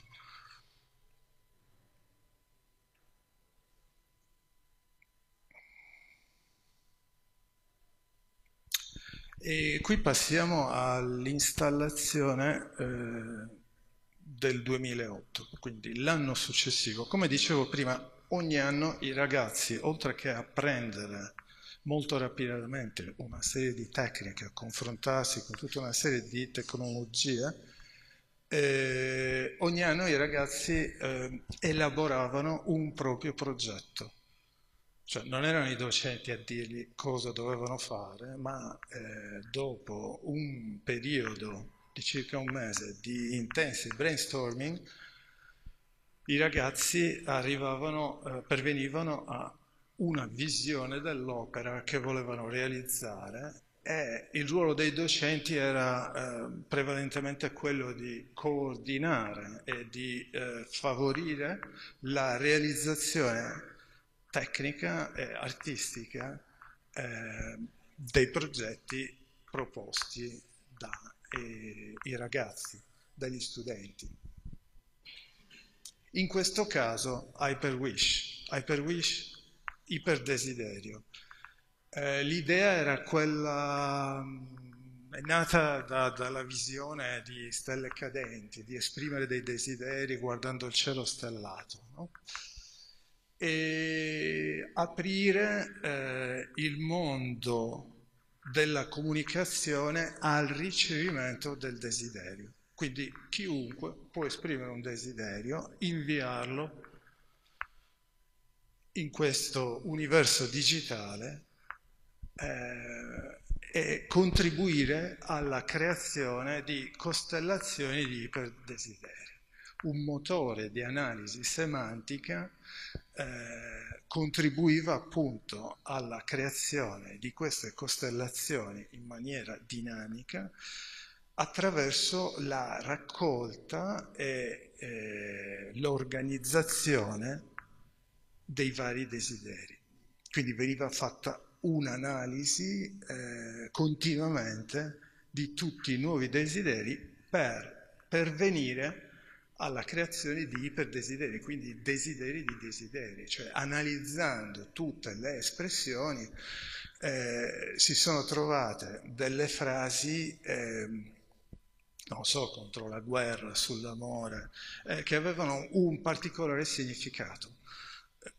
E qui passiamo all'installazione eh, del 2008, quindi l'anno successivo. Come dicevo prima, ogni anno i ragazzi, oltre che apprendere molto rapidamente una serie di tecniche, confrontarsi con tutta una serie di tecnologie, eh, ogni anno i ragazzi eh, elaboravano un proprio progetto. Cioè non erano i docenti a dirgli cosa dovevano fare, ma eh, dopo un periodo di circa un mese di intensi brainstorming, i ragazzi eh, pervenivano a una visione dell'opera che volevano realizzare e il ruolo dei docenti era eh, prevalentemente quello di coordinare e di eh, favorire la realizzazione tecnica e artistica eh, dei progetti proposti dai eh, ragazzi, dagli studenti. In questo caso Hyperwish, Hyperwish iperdesiderio, eh, l'idea era quella, mm, è nata da, dalla visione di stelle cadenti, di esprimere dei desideri guardando il cielo stellato. No? E aprire eh, il mondo della comunicazione al ricevimento del desiderio. Quindi chiunque può esprimere un desiderio, inviarlo in questo universo digitale eh, e contribuire alla creazione di costellazioni di iperdesiderio. un motore di analisi semantica eh, contribuiva appunto alla creazione di queste costellazioni in maniera dinamica attraverso la raccolta e eh, l'organizzazione dei vari desideri. Quindi veniva fatta un'analisi eh, continuamente di tutti i nuovi desideri per pervenire alla creazione di iperdesideri, quindi desideri di desideri, cioè analizzando tutte le espressioni eh, si sono trovate delle frasi, eh, non so, contro la guerra, sull'amore, eh, che avevano un particolare significato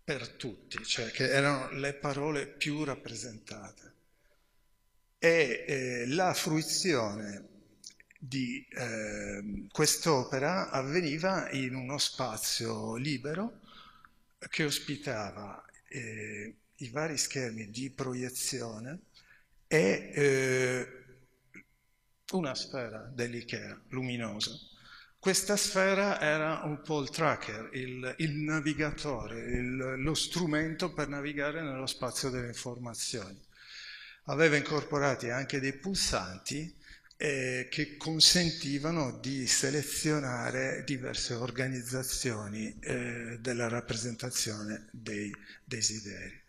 per tutti, cioè che erano le parole più rappresentate. E eh, la fruizione di eh, quest'opera avveniva in uno spazio libero che ospitava eh, i vari schermi di proiezione e eh, una sfera dell'Ikea luminosa questa sfera era un po' il tracker, il, il navigatore, il, lo strumento per navigare nello spazio delle informazioni. Aveva incorporati anche dei pulsanti eh, che consentivano di selezionare diverse organizzazioni eh, della rappresentazione dei desideri.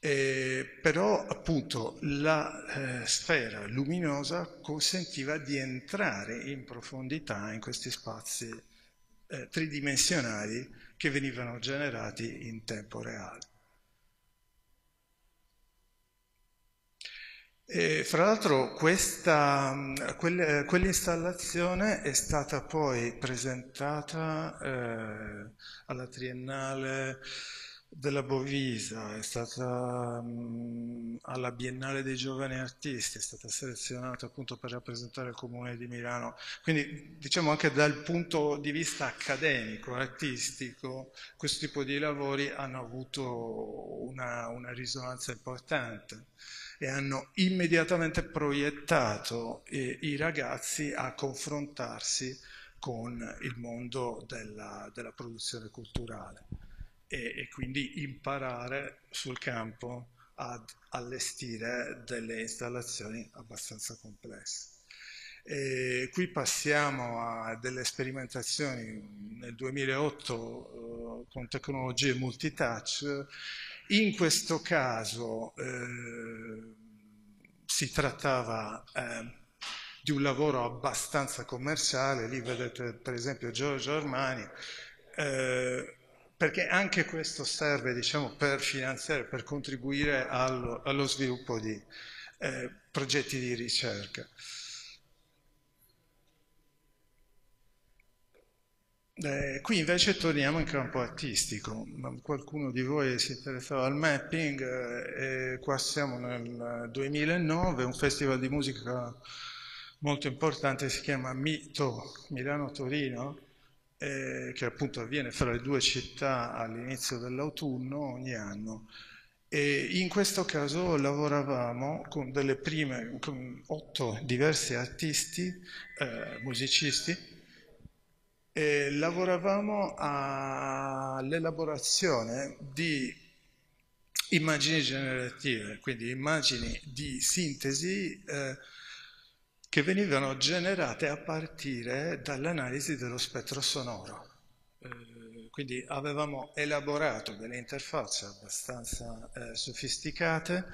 Eh, però appunto la eh, sfera luminosa consentiva di entrare in profondità in questi spazi eh, tridimensionali che venivano generati in tempo reale. E, fra l'altro quel, quell'installazione è stata poi presentata eh, alla Triennale della Bovisa, è stata mh, alla Biennale dei Giovani Artisti, è stata selezionata appunto per rappresentare il Comune di Milano. Quindi diciamo anche dal punto di vista accademico, artistico, questo tipo di lavori hanno avuto una, una risonanza importante e hanno immediatamente proiettato eh, i ragazzi a confrontarsi con il mondo della, della produzione culturale e, e quindi imparare sul campo ad allestire delle installazioni abbastanza complesse. E qui passiamo a delle sperimentazioni nel 2008 eh, con tecnologie multitouch. In questo caso eh, si trattava eh, di un lavoro abbastanza commerciale, lì vedete per esempio Giorgio Armani, eh, perché anche questo serve diciamo, per finanziare, per contribuire allo, allo sviluppo di eh, progetti di ricerca. Eh, qui invece torniamo in campo artistico, qualcuno di voi si interessava al mapping, eh, qua siamo nel 2009, un festival di musica molto importante si chiama Mito Milano-Torino, eh, che appunto avviene fra le due città all'inizio dell'autunno ogni anno. E in questo caso lavoravamo con delle prime, con otto diversi artisti, eh, musicisti, e lavoravamo all'elaborazione di immagini generative, quindi immagini di sintesi eh, che venivano generate a partire dall'analisi dello spettro sonoro. Eh, quindi avevamo elaborato delle interfacce abbastanza eh, sofisticate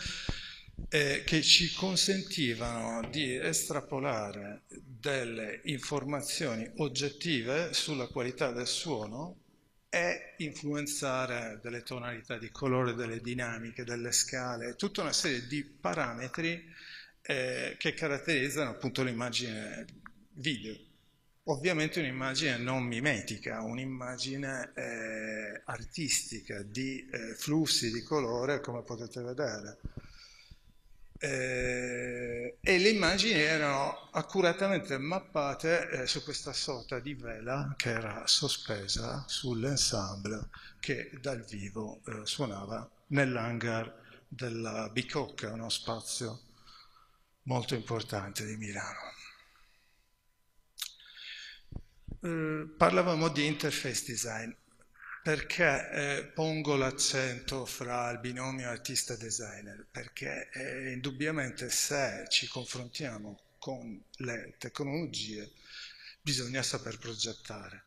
eh, che ci consentivano di estrapolare delle informazioni oggettive sulla qualità del suono e influenzare delle tonalità di colore, delle dinamiche, delle scale, tutta una serie di parametri eh, che caratterizzano appunto l'immagine video. Ovviamente un'immagine non mimetica, un'immagine eh, artistica di eh, flussi di colore come potete vedere. Eh, e le immagini erano accuratamente mappate eh, su questa sorta di vela che era sospesa sull'ensemble che dal vivo eh, suonava nell'hangar della Bicocca, uno spazio molto importante di Milano. eh, parlavamo di interface design. Perché eh, pongo l'accento fra il binomio artista-designer? Perché eh, indubbiamente se ci confrontiamo con le tecnologie bisogna saper progettare,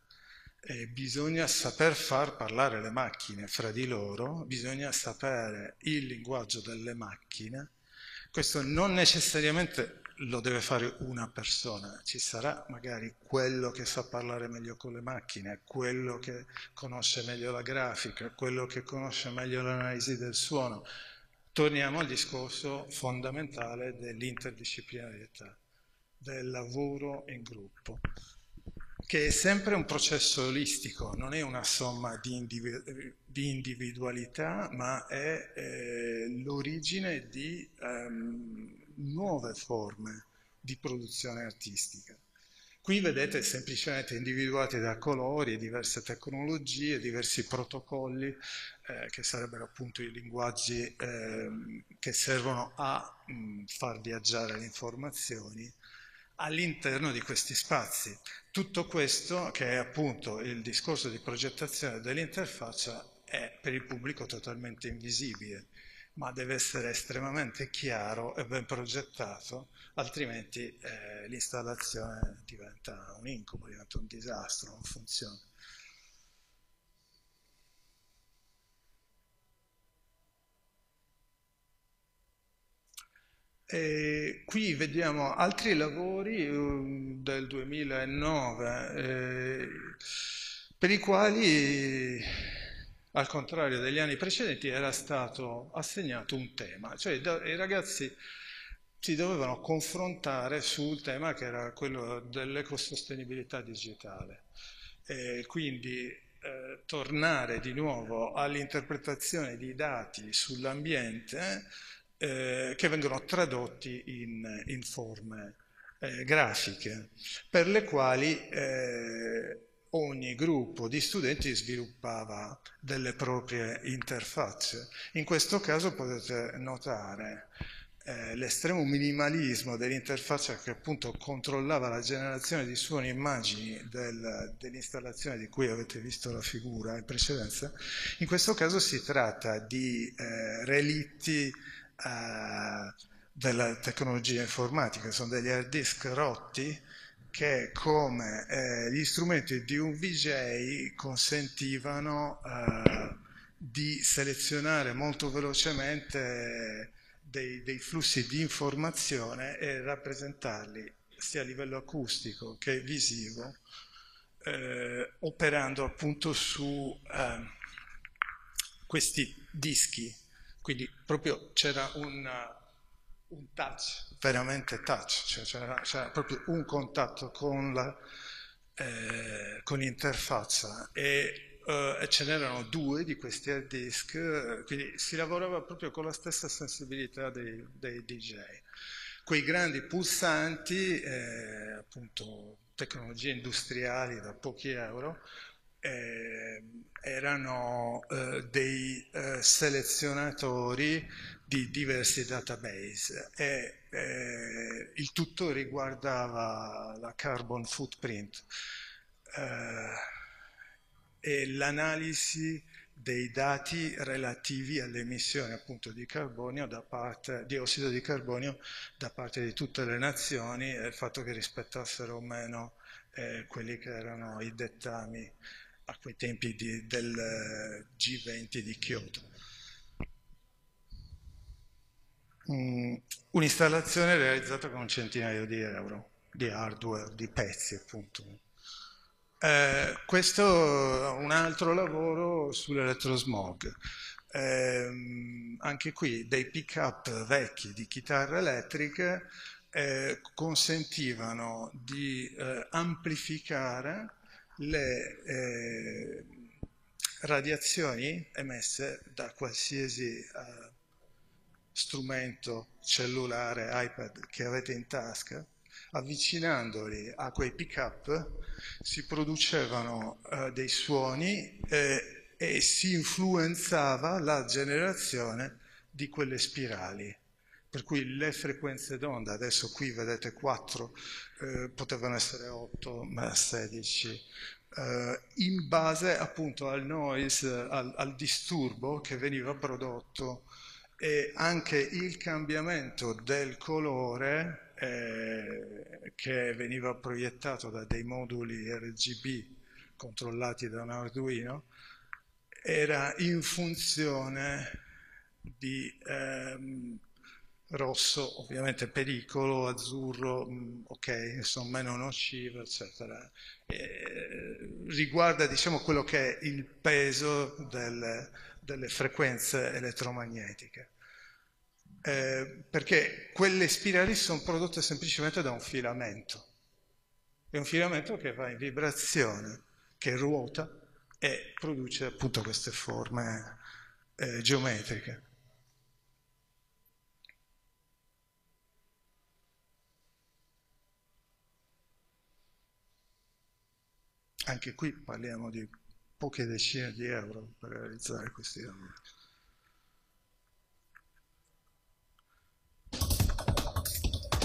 bisogna saper far parlare le macchine fra di loro, bisogna sapere il linguaggio delle macchine. Questo non necessariamente lo deve fare una persona, ci sarà magari quello che sa parlare meglio con le macchine, quello che conosce meglio la grafica, quello che conosce meglio l'analisi del suono. Torniamo al discorso fondamentale dell'interdisciplinarietà, del lavoro in gruppo, che è sempre un processo olistico, non è una somma di, individu- di individualità, ma è eh, l'origine di... Um, nuove forme di produzione artistica. Qui vedete semplicemente individuati da colori, diverse tecnologie, diversi protocolli eh, che sarebbero appunto i linguaggi eh, che servono a mh, far viaggiare le informazioni all'interno di questi spazi. Tutto questo, che è appunto il discorso di progettazione dell'interfaccia, è per il pubblico totalmente invisibile ma deve essere estremamente chiaro e ben progettato, altrimenti eh, l'installazione diventa un incubo, diventa un disastro, non funziona. E qui vediamo altri lavori um, del 2009 eh, per i quali al contrario degli anni precedenti, era stato assegnato un tema, cioè i ragazzi si dovevano confrontare sul tema che era quello dell'ecosostenibilità digitale. E quindi eh, tornare di nuovo all'interpretazione di dati sull'ambiente eh, che vengono tradotti in, in forme eh, grafiche, per le quali eh, ogni gruppo di studenti sviluppava delle proprie interfacce. In questo caso potete notare eh, l'estremo minimalismo dell'interfaccia che appunto controllava la generazione di suoni e immagini del, dell'installazione di cui avete visto la figura in precedenza. In questo caso si tratta di eh, relitti eh, della tecnologia informatica, sono degli hard disk rotti che come eh, gli strumenti di un VJ consentivano eh, di selezionare molto velocemente dei, dei, flussi di informazione e rappresentarli sia a livello acustico che visivo, eh, operando appunto su eh, questi dischi. Quindi proprio c'era un un touch, veramente touch, cioè c'era, c'era proprio un contatto con, la, eh, con l'interfaccia e, eh, ce n'erano due di questi hard disk, quindi si lavorava proprio con la stessa sensibilità dei, dei DJ. Quei grandi pulsanti, eh, appunto tecnologie industriali da pochi euro, eh, erano eh, dei eh, selezionatori di diversi database e eh, il tutto riguardava la carbon footprint eh, e l'analisi dei dati relativi alle emissioni appunto di carbonio da parte, di ossido di carbonio da parte di tutte le nazioni e il fatto che rispettassero o meno eh, quelli che erano i dettami a quei tempi di, del eh, G20 di Kyoto. Mm, un'installazione realizzata con un centinaio di euro di hardware, di pezzi appunto. Eh, questo è un altro lavoro sull'elettrosmog. Eh, anche qui dei pick-up vecchi di chitarre elettriche eh, consentivano di eh, amplificare le eh, radiazioni emesse da qualsiasi eh, strumento cellulare, iPad che avete in tasca, avvicinandoli a quei pick-up si producevano eh, dei suoni eh, e si influenzava la generazione di quelle spirali per cui le frequenze d'onda, adesso qui vedete 4, eh, potevano essere 8, ma 16, eh, in base appunto al noise, al, al disturbo che veniva prodotto e anche il cambiamento del colore eh, che veniva proiettato da dei moduli RGB controllati da un Arduino era in funzione di ehm, rosso ovviamente pericolo, azzurro mm, ok, sono meno nocivo eccetera. E riguarda diciamo quello che è il peso del, delle frequenze elettromagnetiche. Eh, perché quelle spirali sono prodotte semplicemente da un filamento. È un filamento che va in vibrazione, che ruota e produce appunto queste forme eh, geometriche. Anche qui parliamo di poche decine di euro per realizzare questi lavori.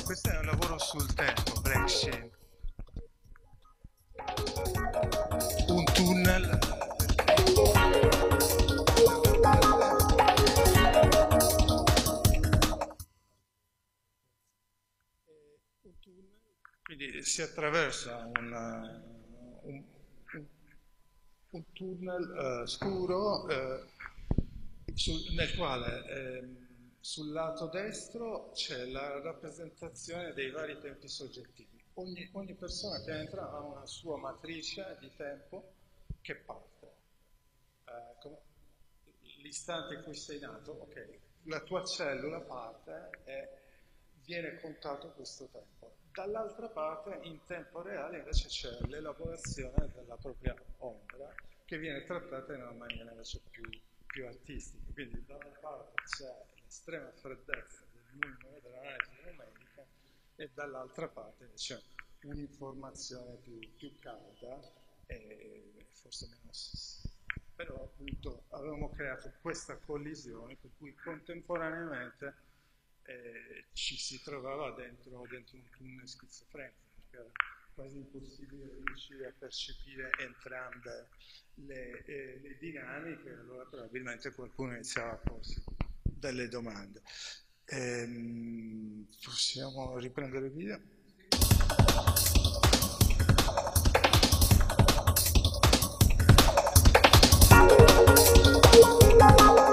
Questo è un lavoro sul tempo, Black Sheen. Un tunnel quindi si attraversa un, un, un tunnel uh, scuro uh, sul, nel quale eh, sul lato destro c'è la rappresentazione dei vari tempi soggettivi. Ogni, ogni, persona che entra ha una sua matrice di tempo che parte. Eh, l'istante in cui sei nato, ok, la tua cellula parte e viene contato questo tempo. Dall'altra parte, in tempo reale, invece c'è l'elaborazione della propria ombra che viene trattata in una maniera invece più, più artistica. Quindi da una parte c'è l'estrema freddezza del numero dell'analisi numerica e dall'altra parte c'è un'informazione più, più calda e forse meno però appunto avevamo creato questa collisione per cui contemporaneamente eh, ci si trovava dentro, dentro un tunnel schizofrenico era quasi impossibile riuscire a percepire entrambe le, eh, le dinamiche allora probabilmente qualcuno iniziava a porsi delle domande. Ehm, possiamo riprendere il video? subito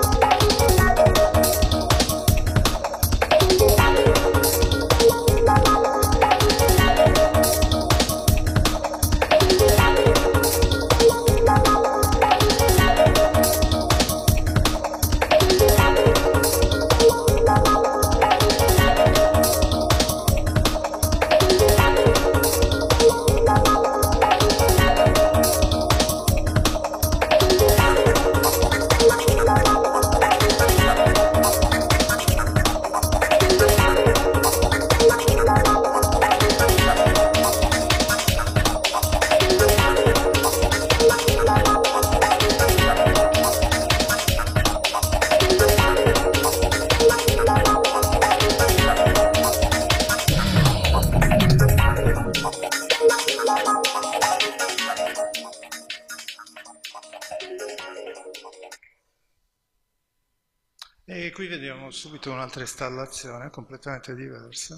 un'altra installazione completamente diversa.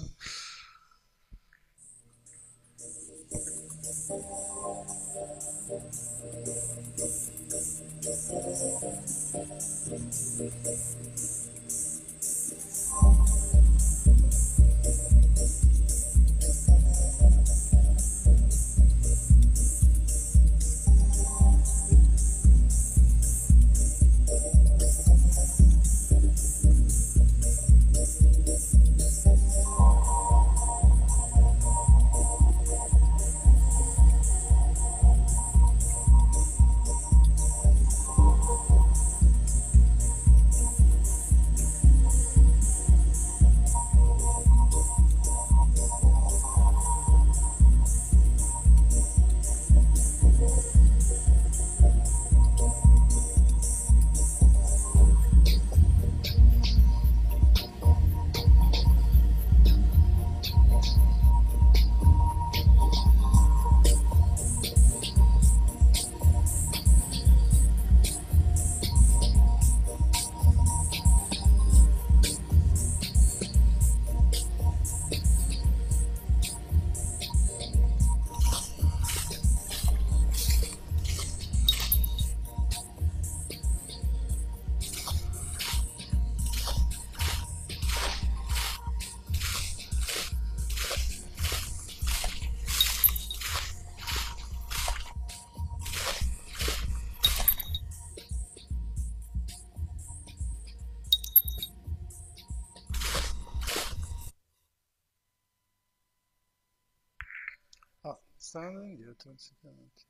Andando indietro, sicuramente.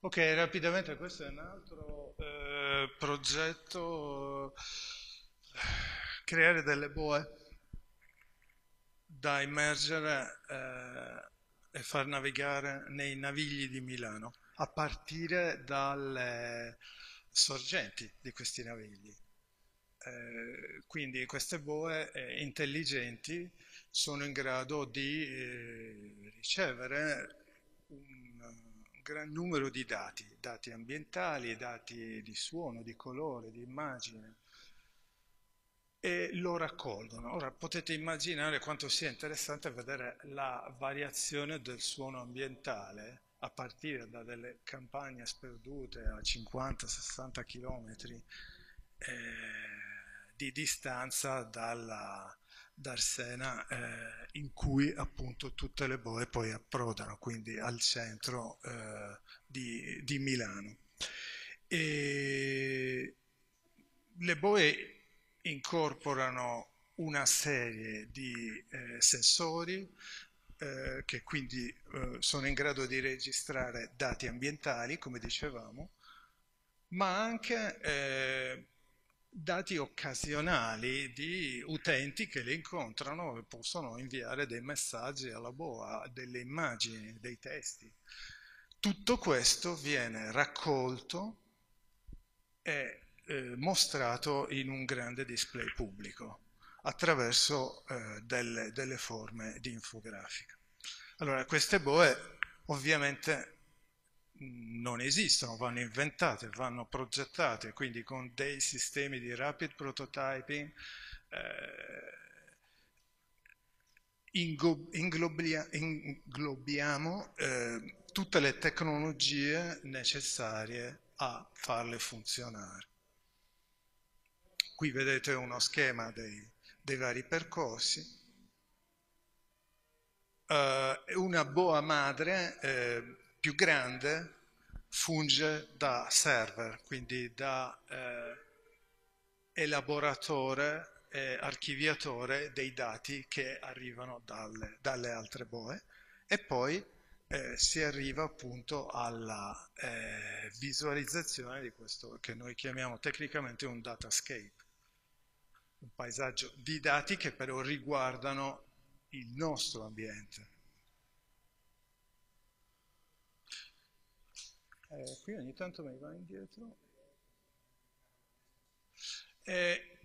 Ok, rapidamente questo è un altro eh, progetto, creare delle boe da immergere eh, e far navigare nei navigli di Milano, a partire dalle sorgenti di questi navigli. Eh, quindi queste boe eh, intelligenti sono in grado di eh, ricevere gran numero di dati, dati ambientali, dati di suono, di colore, di immagine, e lo raccolgono. Ora potete immaginare quanto sia interessante vedere la variazione del suono ambientale a partire da delle campagne sperdute a 50-60 km eh, di distanza dalla, d'Arsena eh, in cui appunto tutte le boe poi approdano, quindi al centro eh, di, di, Milano. E le boe incorporano una serie di eh, sensori eh, che quindi eh, sono in grado di registrare dati ambientali, come dicevamo, ma anche eh, dati occasionali di utenti che le incontrano e possono inviare dei messaggi alla BOA, delle immagini, dei testi. Tutto questo viene raccolto e eh, mostrato in un grande display pubblico attraverso eh, delle, delle forme di infografica. Allora, queste BOE ovviamente non esistono, vanno inventate, vanno progettate, quindi con dei sistemi di rapid prototyping eh, inglobia, inglobiamo eh, tutte le tecnologie necessarie a farle funzionare. Qui vedete uno schema dei, dei vari percorsi. Uh, una boa madre eh, più grande funge da server, quindi da eh, elaboratore e archiviatore dei dati che arrivano dalle, dalle altre boe e poi eh, si arriva appunto alla eh, visualizzazione di questo che noi chiamiamo tecnicamente un datascape, un paesaggio di dati che però riguardano il nostro ambiente. Eh, qui ogni tanto mi va indietro. E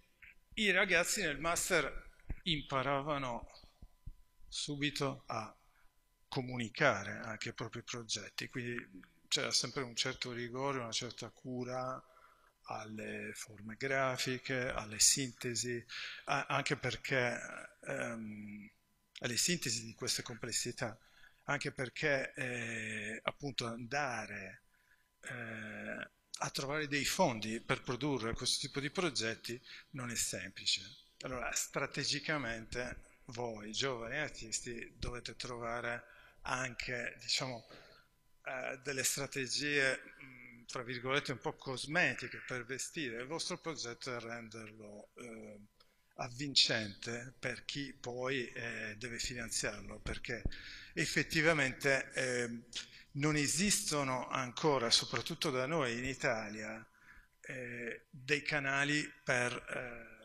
I ragazzi nel master imparavano subito a comunicare anche i propri progetti, quindi c'era sempre un certo rigore, una certa cura alle forme grafiche, alle sintesi, anche perché ehm, alle sintesi di queste complessità, anche perché eh, appunto andare eh, a trovare dei fondi per produrre questo tipo di progetti non è semplice. Allora, strategicamente voi, giovani artisti, dovete trovare anche, diciamo, eh, delle strategie, mh, tra virgolette, un po' cosmetiche per vestire il vostro progetto e renderlo eh, avvincente per chi poi eh, deve finanziarlo, perché effettivamente ehm, non esistono ancora, soprattutto da noi in Italia, eh, dei canali per eh,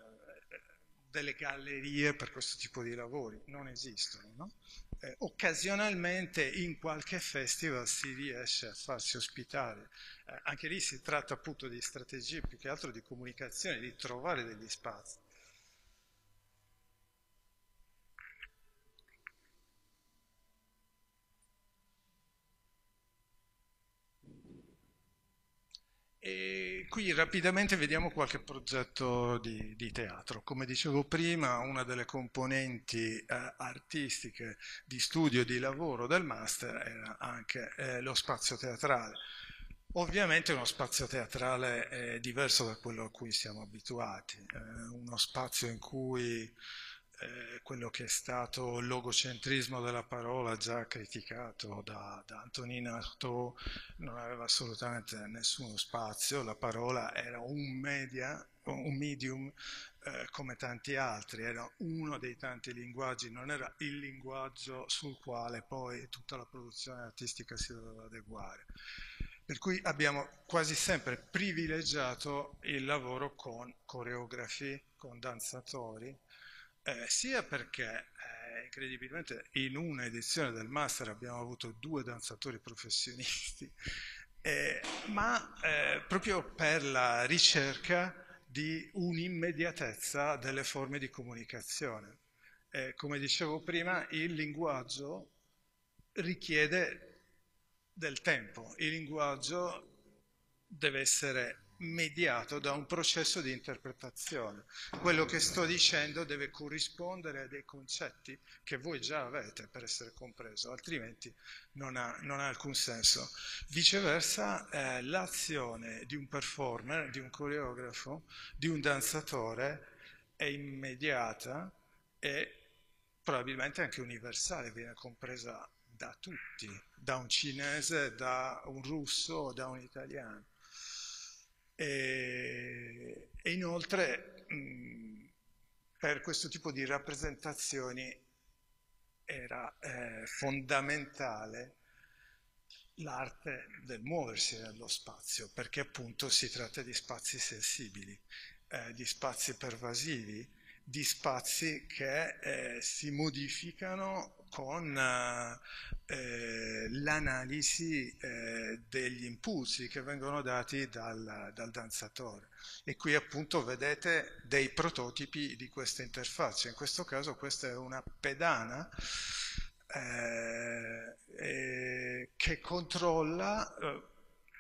delle gallerie per questo tipo di lavori, non esistono. No? Eh, occasionalmente in qualche festival si riesce a farsi ospitare, eh, anche lì si tratta appunto di strategie più che altro di comunicazione, di trovare degli spazi. E qui rapidamente vediamo qualche progetto di, di, teatro. Come dicevo prima, una delle componenti eh, artistiche di studio e di lavoro del master era anche eh, lo spazio teatrale. Ovviamente uno spazio teatrale è diverso da quello a cui siamo abituati, eh, uno spazio in cui eh, quello che è stato il logocentrismo della parola già criticato da, da Antonina Artaud non aveva assolutamente nessuno spazio, la parola era un media, un medium eh, come tanti altri, era uno dei tanti linguaggi, non era il linguaggio sul quale poi tutta la produzione artistica si doveva adeguare. Per cui abbiamo quasi sempre privilegiato il lavoro con coreografi, con danzatori, eh, sia perché eh, incredibilmente in una edizione del master abbiamo avuto due danzatori professionisti, <laughs> eh, ma eh, proprio per la ricerca di un'immediatezza delle forme di comunicazione. Eh, come dicevo prima, il linguaggio richiede del tempo, il linguaggio deve essere mediato da un processo di interpretazione. Quello che sto dicendo deve corrispondere a dei concetti che voi già avete per essere compreso, altrimenti non ha, non ha alcun senso. Viceversa, eh, l'azione di un performer, di un coreografo, di un danzatore è immediata e probabilmente anche universale, viene compresa da tutti, da un cinese, da un russo, da un italiano. E, e inoltre mh, per questo tipo di rappresentazioni era eh, fondamentale l'arte del muoversi nello spazio, perché appunto si tratta di spazi sensibili, eh, di spazi pervasivi, di spazi che eh, si modificano con eh, l'analisi eh, degli impulsi che vengono dati dal, dal, danzatore. E qui appunto vedete dei prototipi di questa interfaccia. In questo caso questa è una pedana eh, che controlla eh,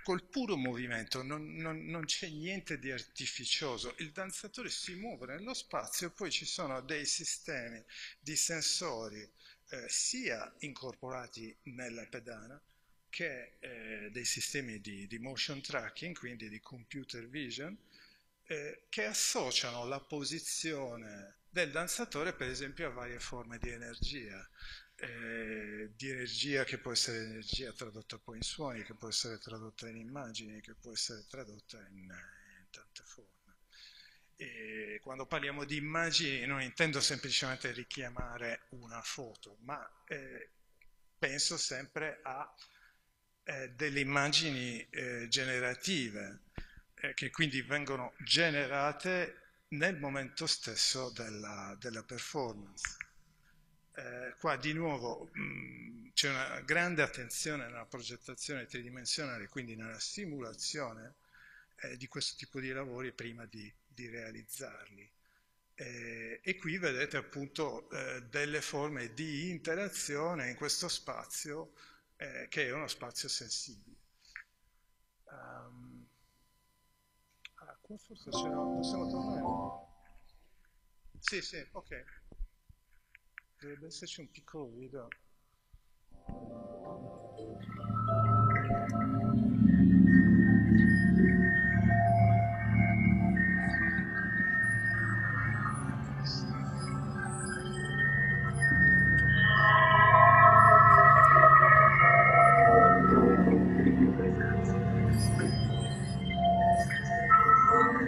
col puro movimento, non, non, non, c'è niente di artificioso. Il danzatore si muove nello spazio, poi ci sono dei sistemi di sensori eh, sia incorporati nella pedana che eh, dei sistemi di, di, motion tracking, quindi di computer vision, eh, che associano la posizione del danzatore per esempio a varie forme di energia, eh, di energia che può essere energia tradotta poi in suoni, che può essere tradotta in immagini, che può essere tradotta in, in tante forme. E quando parliamo di immagini non intendo semplicemente richiamare una foto, ma eh, penso sempre a eh, delle immagini eh, generative eh, che quindi vengono generate nel momento stesso della, della performance. Eh, qua di nuovo c'è una grande attenzione nella progettazione tridimensionale, quindi nella simulazione eh, di questo tipo di lavori prima di di realizzarli. Eh, e qui vedete appunto eh, delle forme di interazione in questo spazio eh, che è uno spazio sensibile. Um, ah, qua forse c'era, possiamo tornare? Sì, sì, ok. Dovrebbe esserci un piccolo video.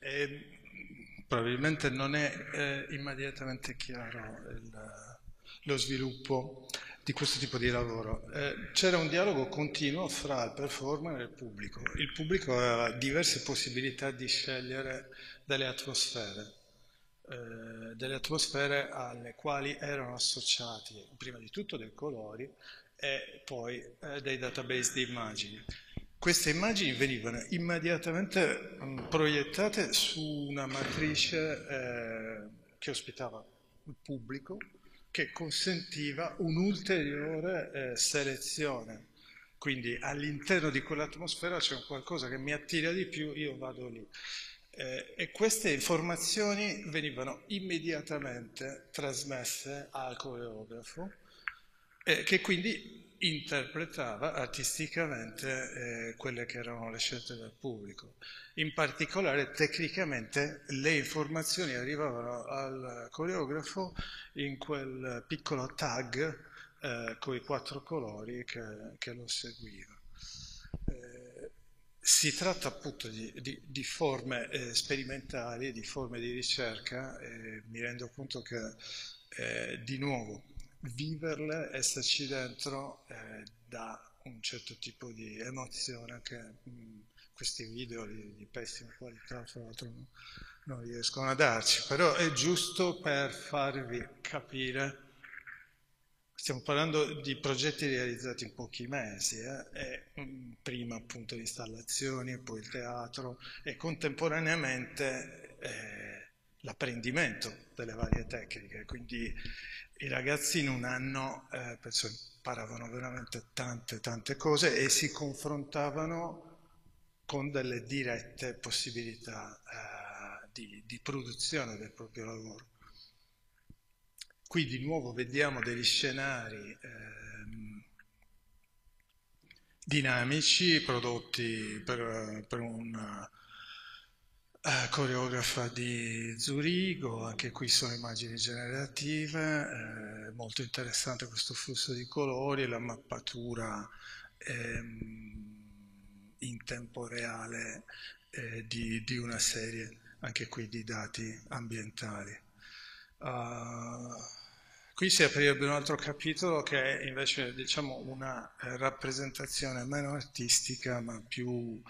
Vabbè, eh, probabilmente non è eh, immediatamente chiaro il, lo sviluppo di questo tipo di lavoro. Eh, c'era un dialogo continuo fra il performer e il pubblico. Il pubblico aveva diverse possibilità di scegliere delle atmosfere, eh, delle atmosfere alle quali erano associati prima di tutto dei colori e poi eh, dei database di immagini. Queste immagini venivano immediatamente mm, proiettate su una matrice eh, che ospitava il pubblico, che consentiva un'ulteriore eh, selezione. Quindi all'interno di quell'atmosfera c'è un qualcosa che mi attira di più, io vado lì. Eh, e queste informazioni venivano immediatamente trasmesse al coreografo, eh, che quindi interpretava artisticamente eh, quelle che erano le scelte del pubblico. In particolare, tecnicamente, le informazioni arrivavano al coreografo in quel piccolo tag eh, con i quattro colori che, che lo seguiva. Eh, si tratta appunto di, di, di forme eh, sperimentali, di forme di ricerca mi rendo conto che eh, di nuovo viverle, esserci dentro, eh, dà un certo tipo di emozione che mh, questi video di, di, pessima qualità, tra l'altro, non, non riescono a darci, però è giusto per farvi capire. Stiamo parlando di progetti realizzati in pochi mesi, eh? e, prima appunto le installazioni, poi il teatro e contemporaneamente eh, l'apprendimento delle varie tecniche, quindi i ragazzi in un anno eh, penso imparavano veramente tante tante cose e si confrontavano con delle dirette possibilità eh, di, di, produzione del proprio lavoro. Qui di nuovo vediamo degli scenari eh, dinamici prodotti per, per un eh, coreografa di Zurigo, anche qui sono immagini generative, eh, molto interessante questo flusso di colori e la mappatura ehm, in tempo reale eh, di, di, una serie anche qui di dati ambientali. Uh, qui si aprirebbe un altro capitolo che è invece diciamo, una rappresentazione meno artistica ma più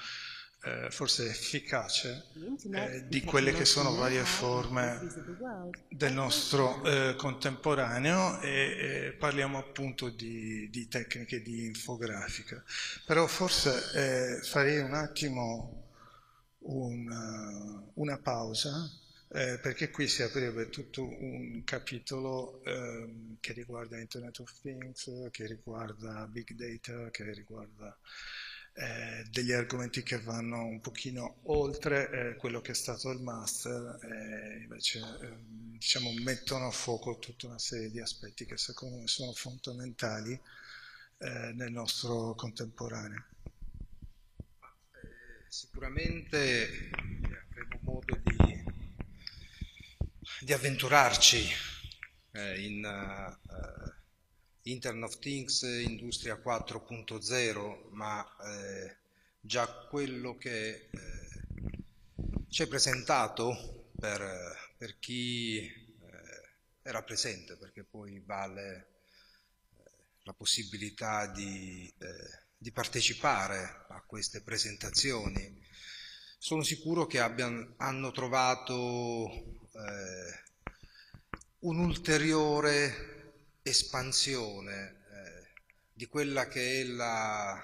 eh, forse efficace eh, di quelle che sono varie forme del nostro eh, contemporaneo e, parliamo appunto di, di, tecniche di infografica. Però forse eh, farei un attimo una, una pausa eh, perché qui si aprirebbe tutto un capitolo eh, che riguarda Internet of Things, che riguarda Big Data, che riguarda eh, degli argomenti che vanno un pochino oltre eh, quello che è stato il master e invece eh, diciamo, mettono a fuoco tutta una serie di aspetti che secondo me sono fondamentali eh, nel nostro contemporaneo. Eh, sicuramente avremo modo di, di avventurarci eh, in uh, Internet of Things, Industria 4.0, ma eh, già quello che eh, ci è presentato per, per chi eh, era presente, perché poi vale eh, la possibilità di, eh, di, partecipare a queste presentazioni. Sono sicuro che abbiano, hanno trovato eh, un ulteriore espansione eh, di quella che è la,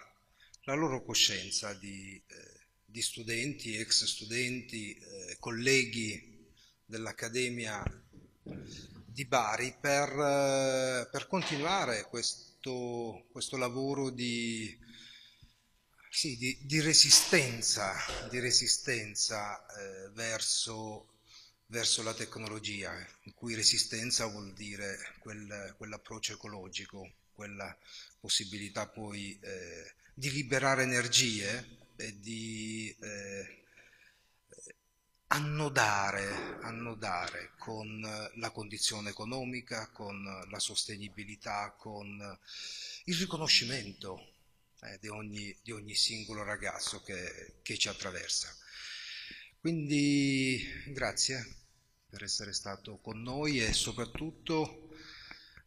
la loro coscienza di, eh, di, studenti, ex studenti, eh, colleghi dell'Accademia di Bari per, eh, per continuare questo, questo, lavoro di, sì, di, di resistenza, di resistenza eh, verso verso la tecnologia, in cui resistenza vuol dire quel, quell'approccio ecologico, quella possibilità poi eh, di liberare energie e di eh, annodare, annodare con la condizione economica, con la sostenibilità, con il riconoscimento eh, di, ogni, di, ogni, singolo ragazzo che, che ci attraversa. Quindi grazie per essere stato con noi e soprattutto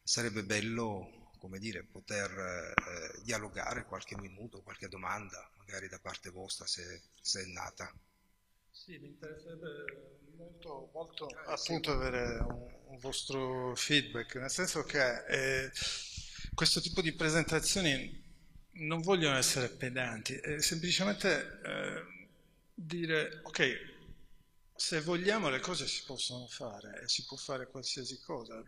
sarebbe bello, come dire, poter eh, dialogare qualche minuto, qualche domanda, magari da parte vostra se, se è nata. Sì, mi interesserebbe molto, molto eh, appunto sì. avere un, un, vostro feedback, nel senso che eh, questo tipo di presentazioni non vogliono essere pedanti, è semplicemente eh, dire ok, se vogliamo le cose si possono fare e si può fare qualsiasi cosa.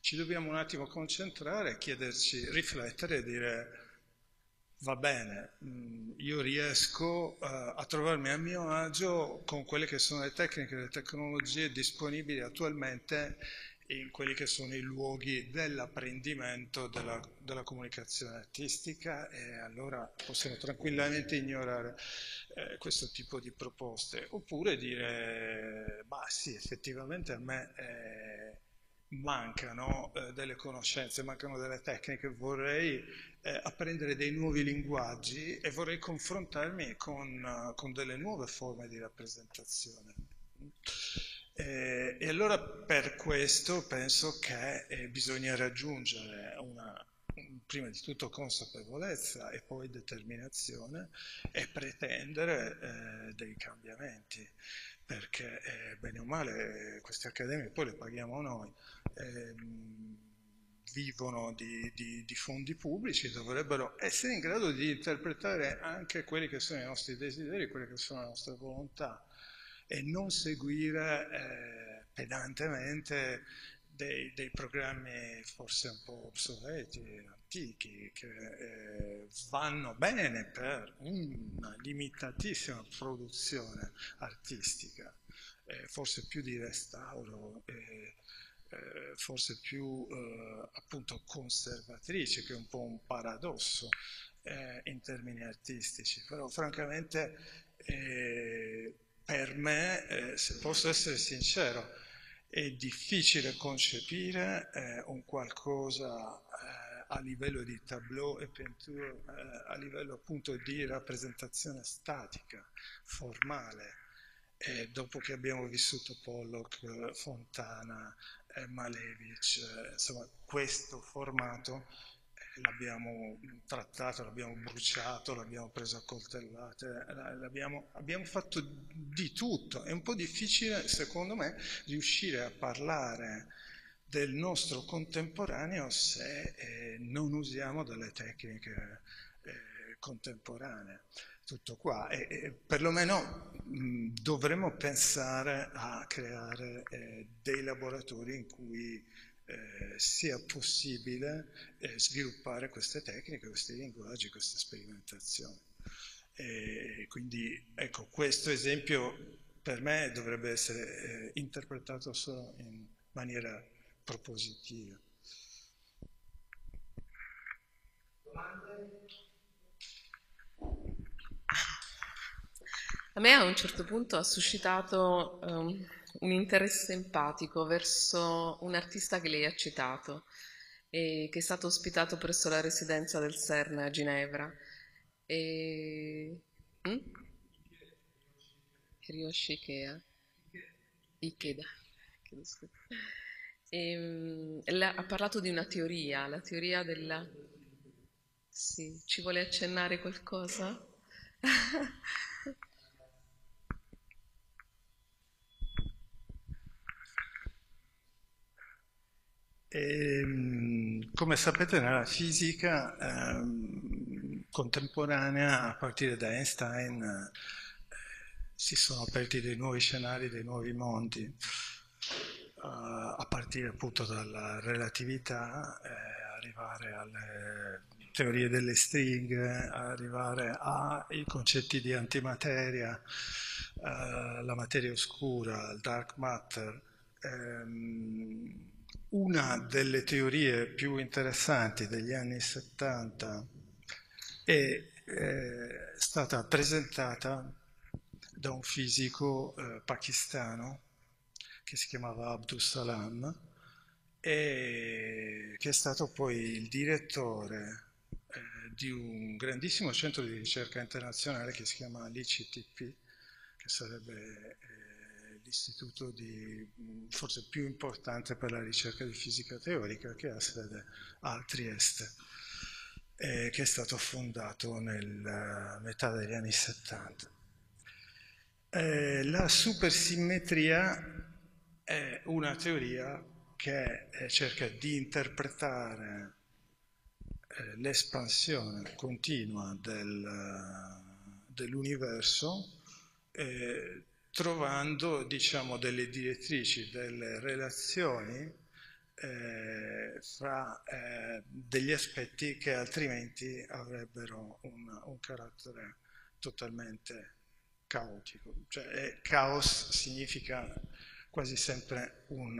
Ci dobbiamo un attimo concentrare, chiederci, riflettere e dire va bene, mm, io riesco uh, a trovarmi a mio agio con quelle che sono le tecniche, le tecnologie disponibili attualmente in quelli che sono i luoghi dell'apprendimento della, della comunicazione artistica e allora possiamo tranquillamente ignorare eh, questo tipo di proposte oppure dire ma sì effettivamente a me eh, mancano eh, delle conoscenze, mancano delle tecniche, vorrei eh, apprendere dei nuovi linguaggi e vorrei confrontarmi con, uh, con delle nuove forme di rappresentazione. Eh, e allora per questo penso che eh, bisogna raggiungere una, prima di tutto consapevolezza e poi determinazione e pretendere eh, dei cambiamenti. Perché eh, bene o male queste accademie poi le paghiamo noi ehm, vivono di, di, di, fondi pubblici, dovrebbero essere in grado di interpretare anche quelli che sono i nostri desideri, quelle che sono le nostre volontà e non seguire eh, pedantemente dei, dei, programmi forse un po' obsoleti, antichi, che eh, vanno bene per una limitatissima produzione artistica, eh, forse più di restauro eh, forse più eh, appunto conservatrice, che è un po' un paradosso eh, in termini artistici, però francamente eh, per me, eh, se posso essere sincero, è difficile concepire eh, un qualcosa a livello di tableau e peinture, a livello appunto di rappresentazione statica, formale, dopo che abbiamo vissuto Pollock, Fontana, eh, Malevich, eh, insomma questo formato eh, l'abbiamo trattato, l'abbiamo bruciato, l'abbiamo preso a coltellate, abbiamo, abbiamo fatto di tutto. È un po' difficile, secondo me, riuscire a parlare del nostro contemporaneo se eh, non usiamo delle tecniche eh, contemporanee tutto qua e, e perlomeno mh, dovremmo pensare a creare eh, dei laboratori in cui eh, sia possibile eh, sviluppare queste tecniche, questi linguaggi, queste sperimentazioni. E quindi ecco, questo esempio per me dovrebbe essere eh, interpretato solo in maniera propositiva. Domande? A me a un certo punto ha suscitato um, un interesse empatico verso un artista che lei ha citato e che è stato ospitato presso la residenza del CERN a Ginevra. E... Mm? Ryoshi Ikea. Ikeda. E, um, ha parlato di una teoria, la teoria della... Sì, ci vuole accennare qualcosa? <laughs> E, ehm, come sapete nella fisica eh, contemporanea, a partire da Einstein, eh, si sono aperti dei nuovi scenari, dei nuovi mondi, eh, a partire appunto dalla relatività, eh, arrivare alle teorie delle stringhe, arrivare ai concetti di antimateria, eh, la materia oscura, il dark matter. Ehm, una delle teorie più interessanti degli anni 70 è eh, stata presentata da un fisico eh, pakistano che si chiamava Abdus Salam e che è stato poi il direttore eh, di un grandissimo centro di ricerca internazionale che si chiama l'ICTP, che sarebbe l'istituto forse più importante per la ricerca di fisica teorica, che ha sede a Trieste, eh, che è stato fondato nella metà degli anni 70. Eh, la supersimmetria è una teoria che eh, cerca di interpretare eh, l'espansione continua del, dell'universo eh, trovando diciamo, delle direttrici, delle relazioni eh, fra eh, degli aspetti che altrimenti avrebbero un, un carattere totalmente caotico. Cioè, caos significa quasi sempre un,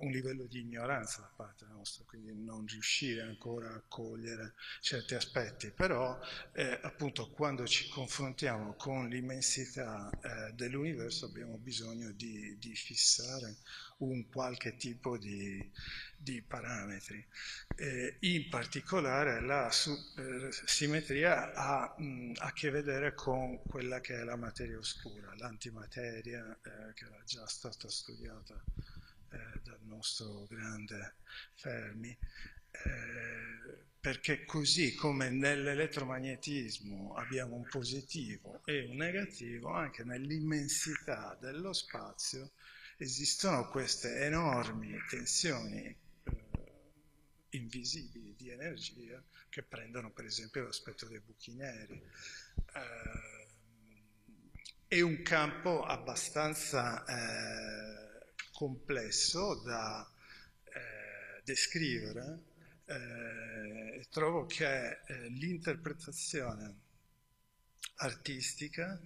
un, livello di ignoranza da parte nostra, quindi non riuscire ancora a cogliere certi aspetti, però eh, appunto quando ci confrontiamo con l'immensità eh, dell'universo abbiamo bisogno di, di, fissare un qualche tipo di, di parametri. Eh, in particolare la eh, simmetria ha mh, a che vedere con quella che è la materia oscura, l'antimateria eh, che era già stata studiata eh, dal nostro grande Fermi. Eh, perché così come nell'elettromagnetismo abbiamo un positivo e un negativo, anche nell'immensità dello spazio esistono queste enormi tensioni eh, invisibili di energia che prendono per esempio l'aspetto dei buchi neri. Eh, è un campo abbastanza eh, complesso da eh, descrivere eh, e trovo che eh, l'interpretazione artistica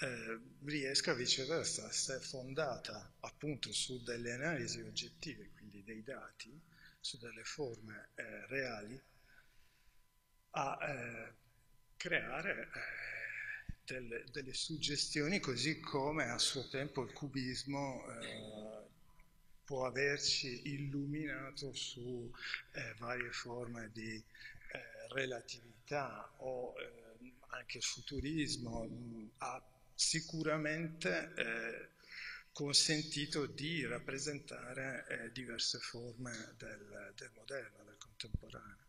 eh, riesca viceversa a essere fondata appunto su delle analisi oggettive, quindi dei dati, su delle forme eh, reali, a eh, creare eh, delle, delle, suggestioni così come a suo tempo il cubismo eh, può averci illuminato su eh, varie forme di relatività o anche il futurismo mh, ha sicuramente eh, consentito di rappresentare eh, diverse forme del, del, moderno, del contemporaneo.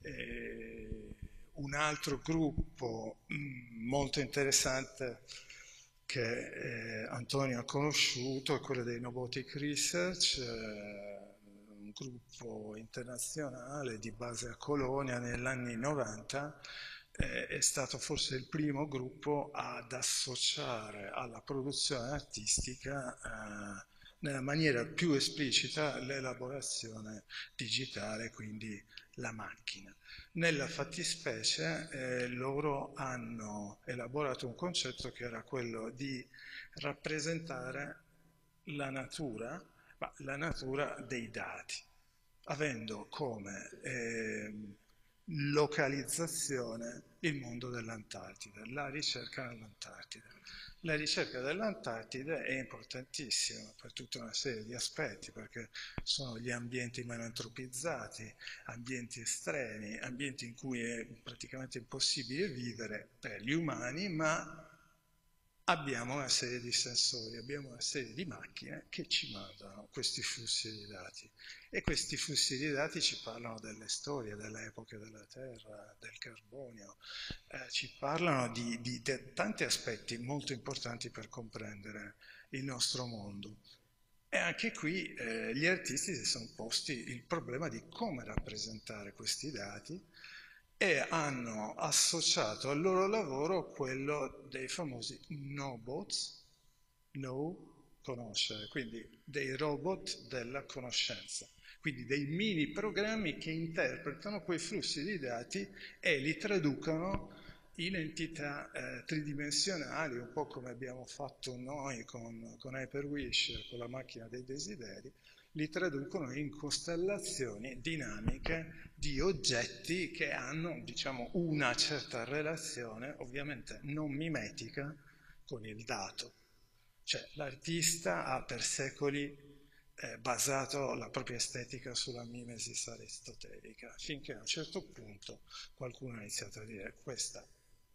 E un altro gruppo mm, molto interessante che eh, Antonio ha conosciuto è quello dei Nobotic Research, eh, un gruppo internazionale di base a Colonia negli anni 90 eh, è stato forse il primo gruppo ad associare alla produzione artistica eh, nella maniera più esplicita l'elaborazione digitale, quindi la macchina. Nella fattispecie eh, loro hanno elaborato un concetto che era quello di rappresentare la natura, ma la natura dei dati, avendo come eh, localizzazione il mondo dell'Antartide, la ricerca nell'Antartide. La ricerca dell'Antartide è importantissima per tutta una serie di aspetti, perché sono gli ambienti meno entropizzati, ambienti estremi, ambienti in cui è praticamente impossibile vivere per gli umani, ma abbiamo una serie di sensori, abbiamo una serie di macchine che ci mandano questi flussi di dati e questi flussi di dati ci parlano delle storie, delle epoche della Terra, del carbonio, eh, ci parlano di, di, di tanti aspetti molto importanti per comprendere il nostro mondo. E anche qui eh, gli artisti si sono posti il problema di come rappresentare questi dati e hanno associato al loro lavoro quello dei famosi no-bots, no conoscere, quindi dei robot della conoscenza, quindi dei mini programmi che interpretano quei flussi di dati e li traducono in entità eh, tridimensionali, un po' come abbiamo fatto noi con, con Hyperwish, con la macchina dei desideri, li traducono in costellazioni dinamiche di oggetti che hanno diciamo, una certa relazione, ovviamente non mimetica, con il dato. Cioè l'artista ha per secoli eh, basato la propria estetica sulla mimesis aristotelica, finché a un certo punto qualcuno ha iniziato a dire questa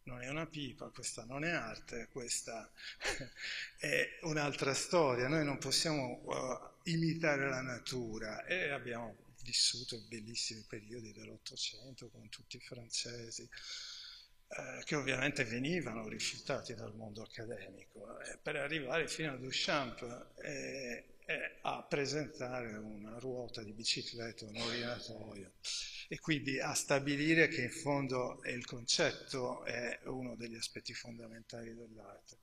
non è una pipa, questa non è arte, questa <laughs> è un'altra storia, noi non possiamo uh, imitare la natura. E abbiamo vissuto bellissimi periodi dell'Ottocento con tutti i francesi, eh, che ovviamente venivano rifiutati dal mondo accademico, eh, per arrivare fino a Duchamp e, e, a presentare una ruota di bicicletta, un ordinatorio e quindi a stabilire che in fondo il concetto è uno degli aspetti fondamentali dell'arte.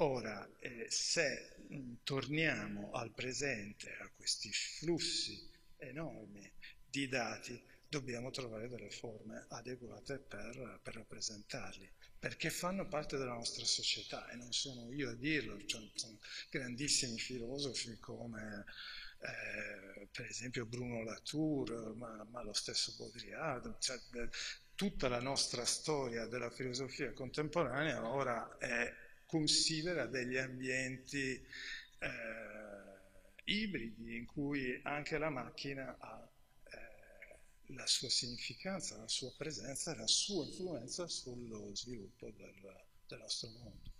Ora, eh, se mh, torniamo al presente, a questi flussi enormi di dati, dobbiamo trovare delle forme adeguate per, per, rappresentarli, perché fanno parte della nostra società e non sono io a dirlo, cioè, sono grandissimi filosofi come eh, per esempio Bruno Latour, ma, ma lo stesso Baudrillard, cioè, tutta la nostra storia della filosofia contemporanea ora è, considera degli ambienti eh, ibridi in cui anche la macchina ha eh, la sua significanza, la sua presenza e la sua influenza sullo sviluppo del, del nostro mondo.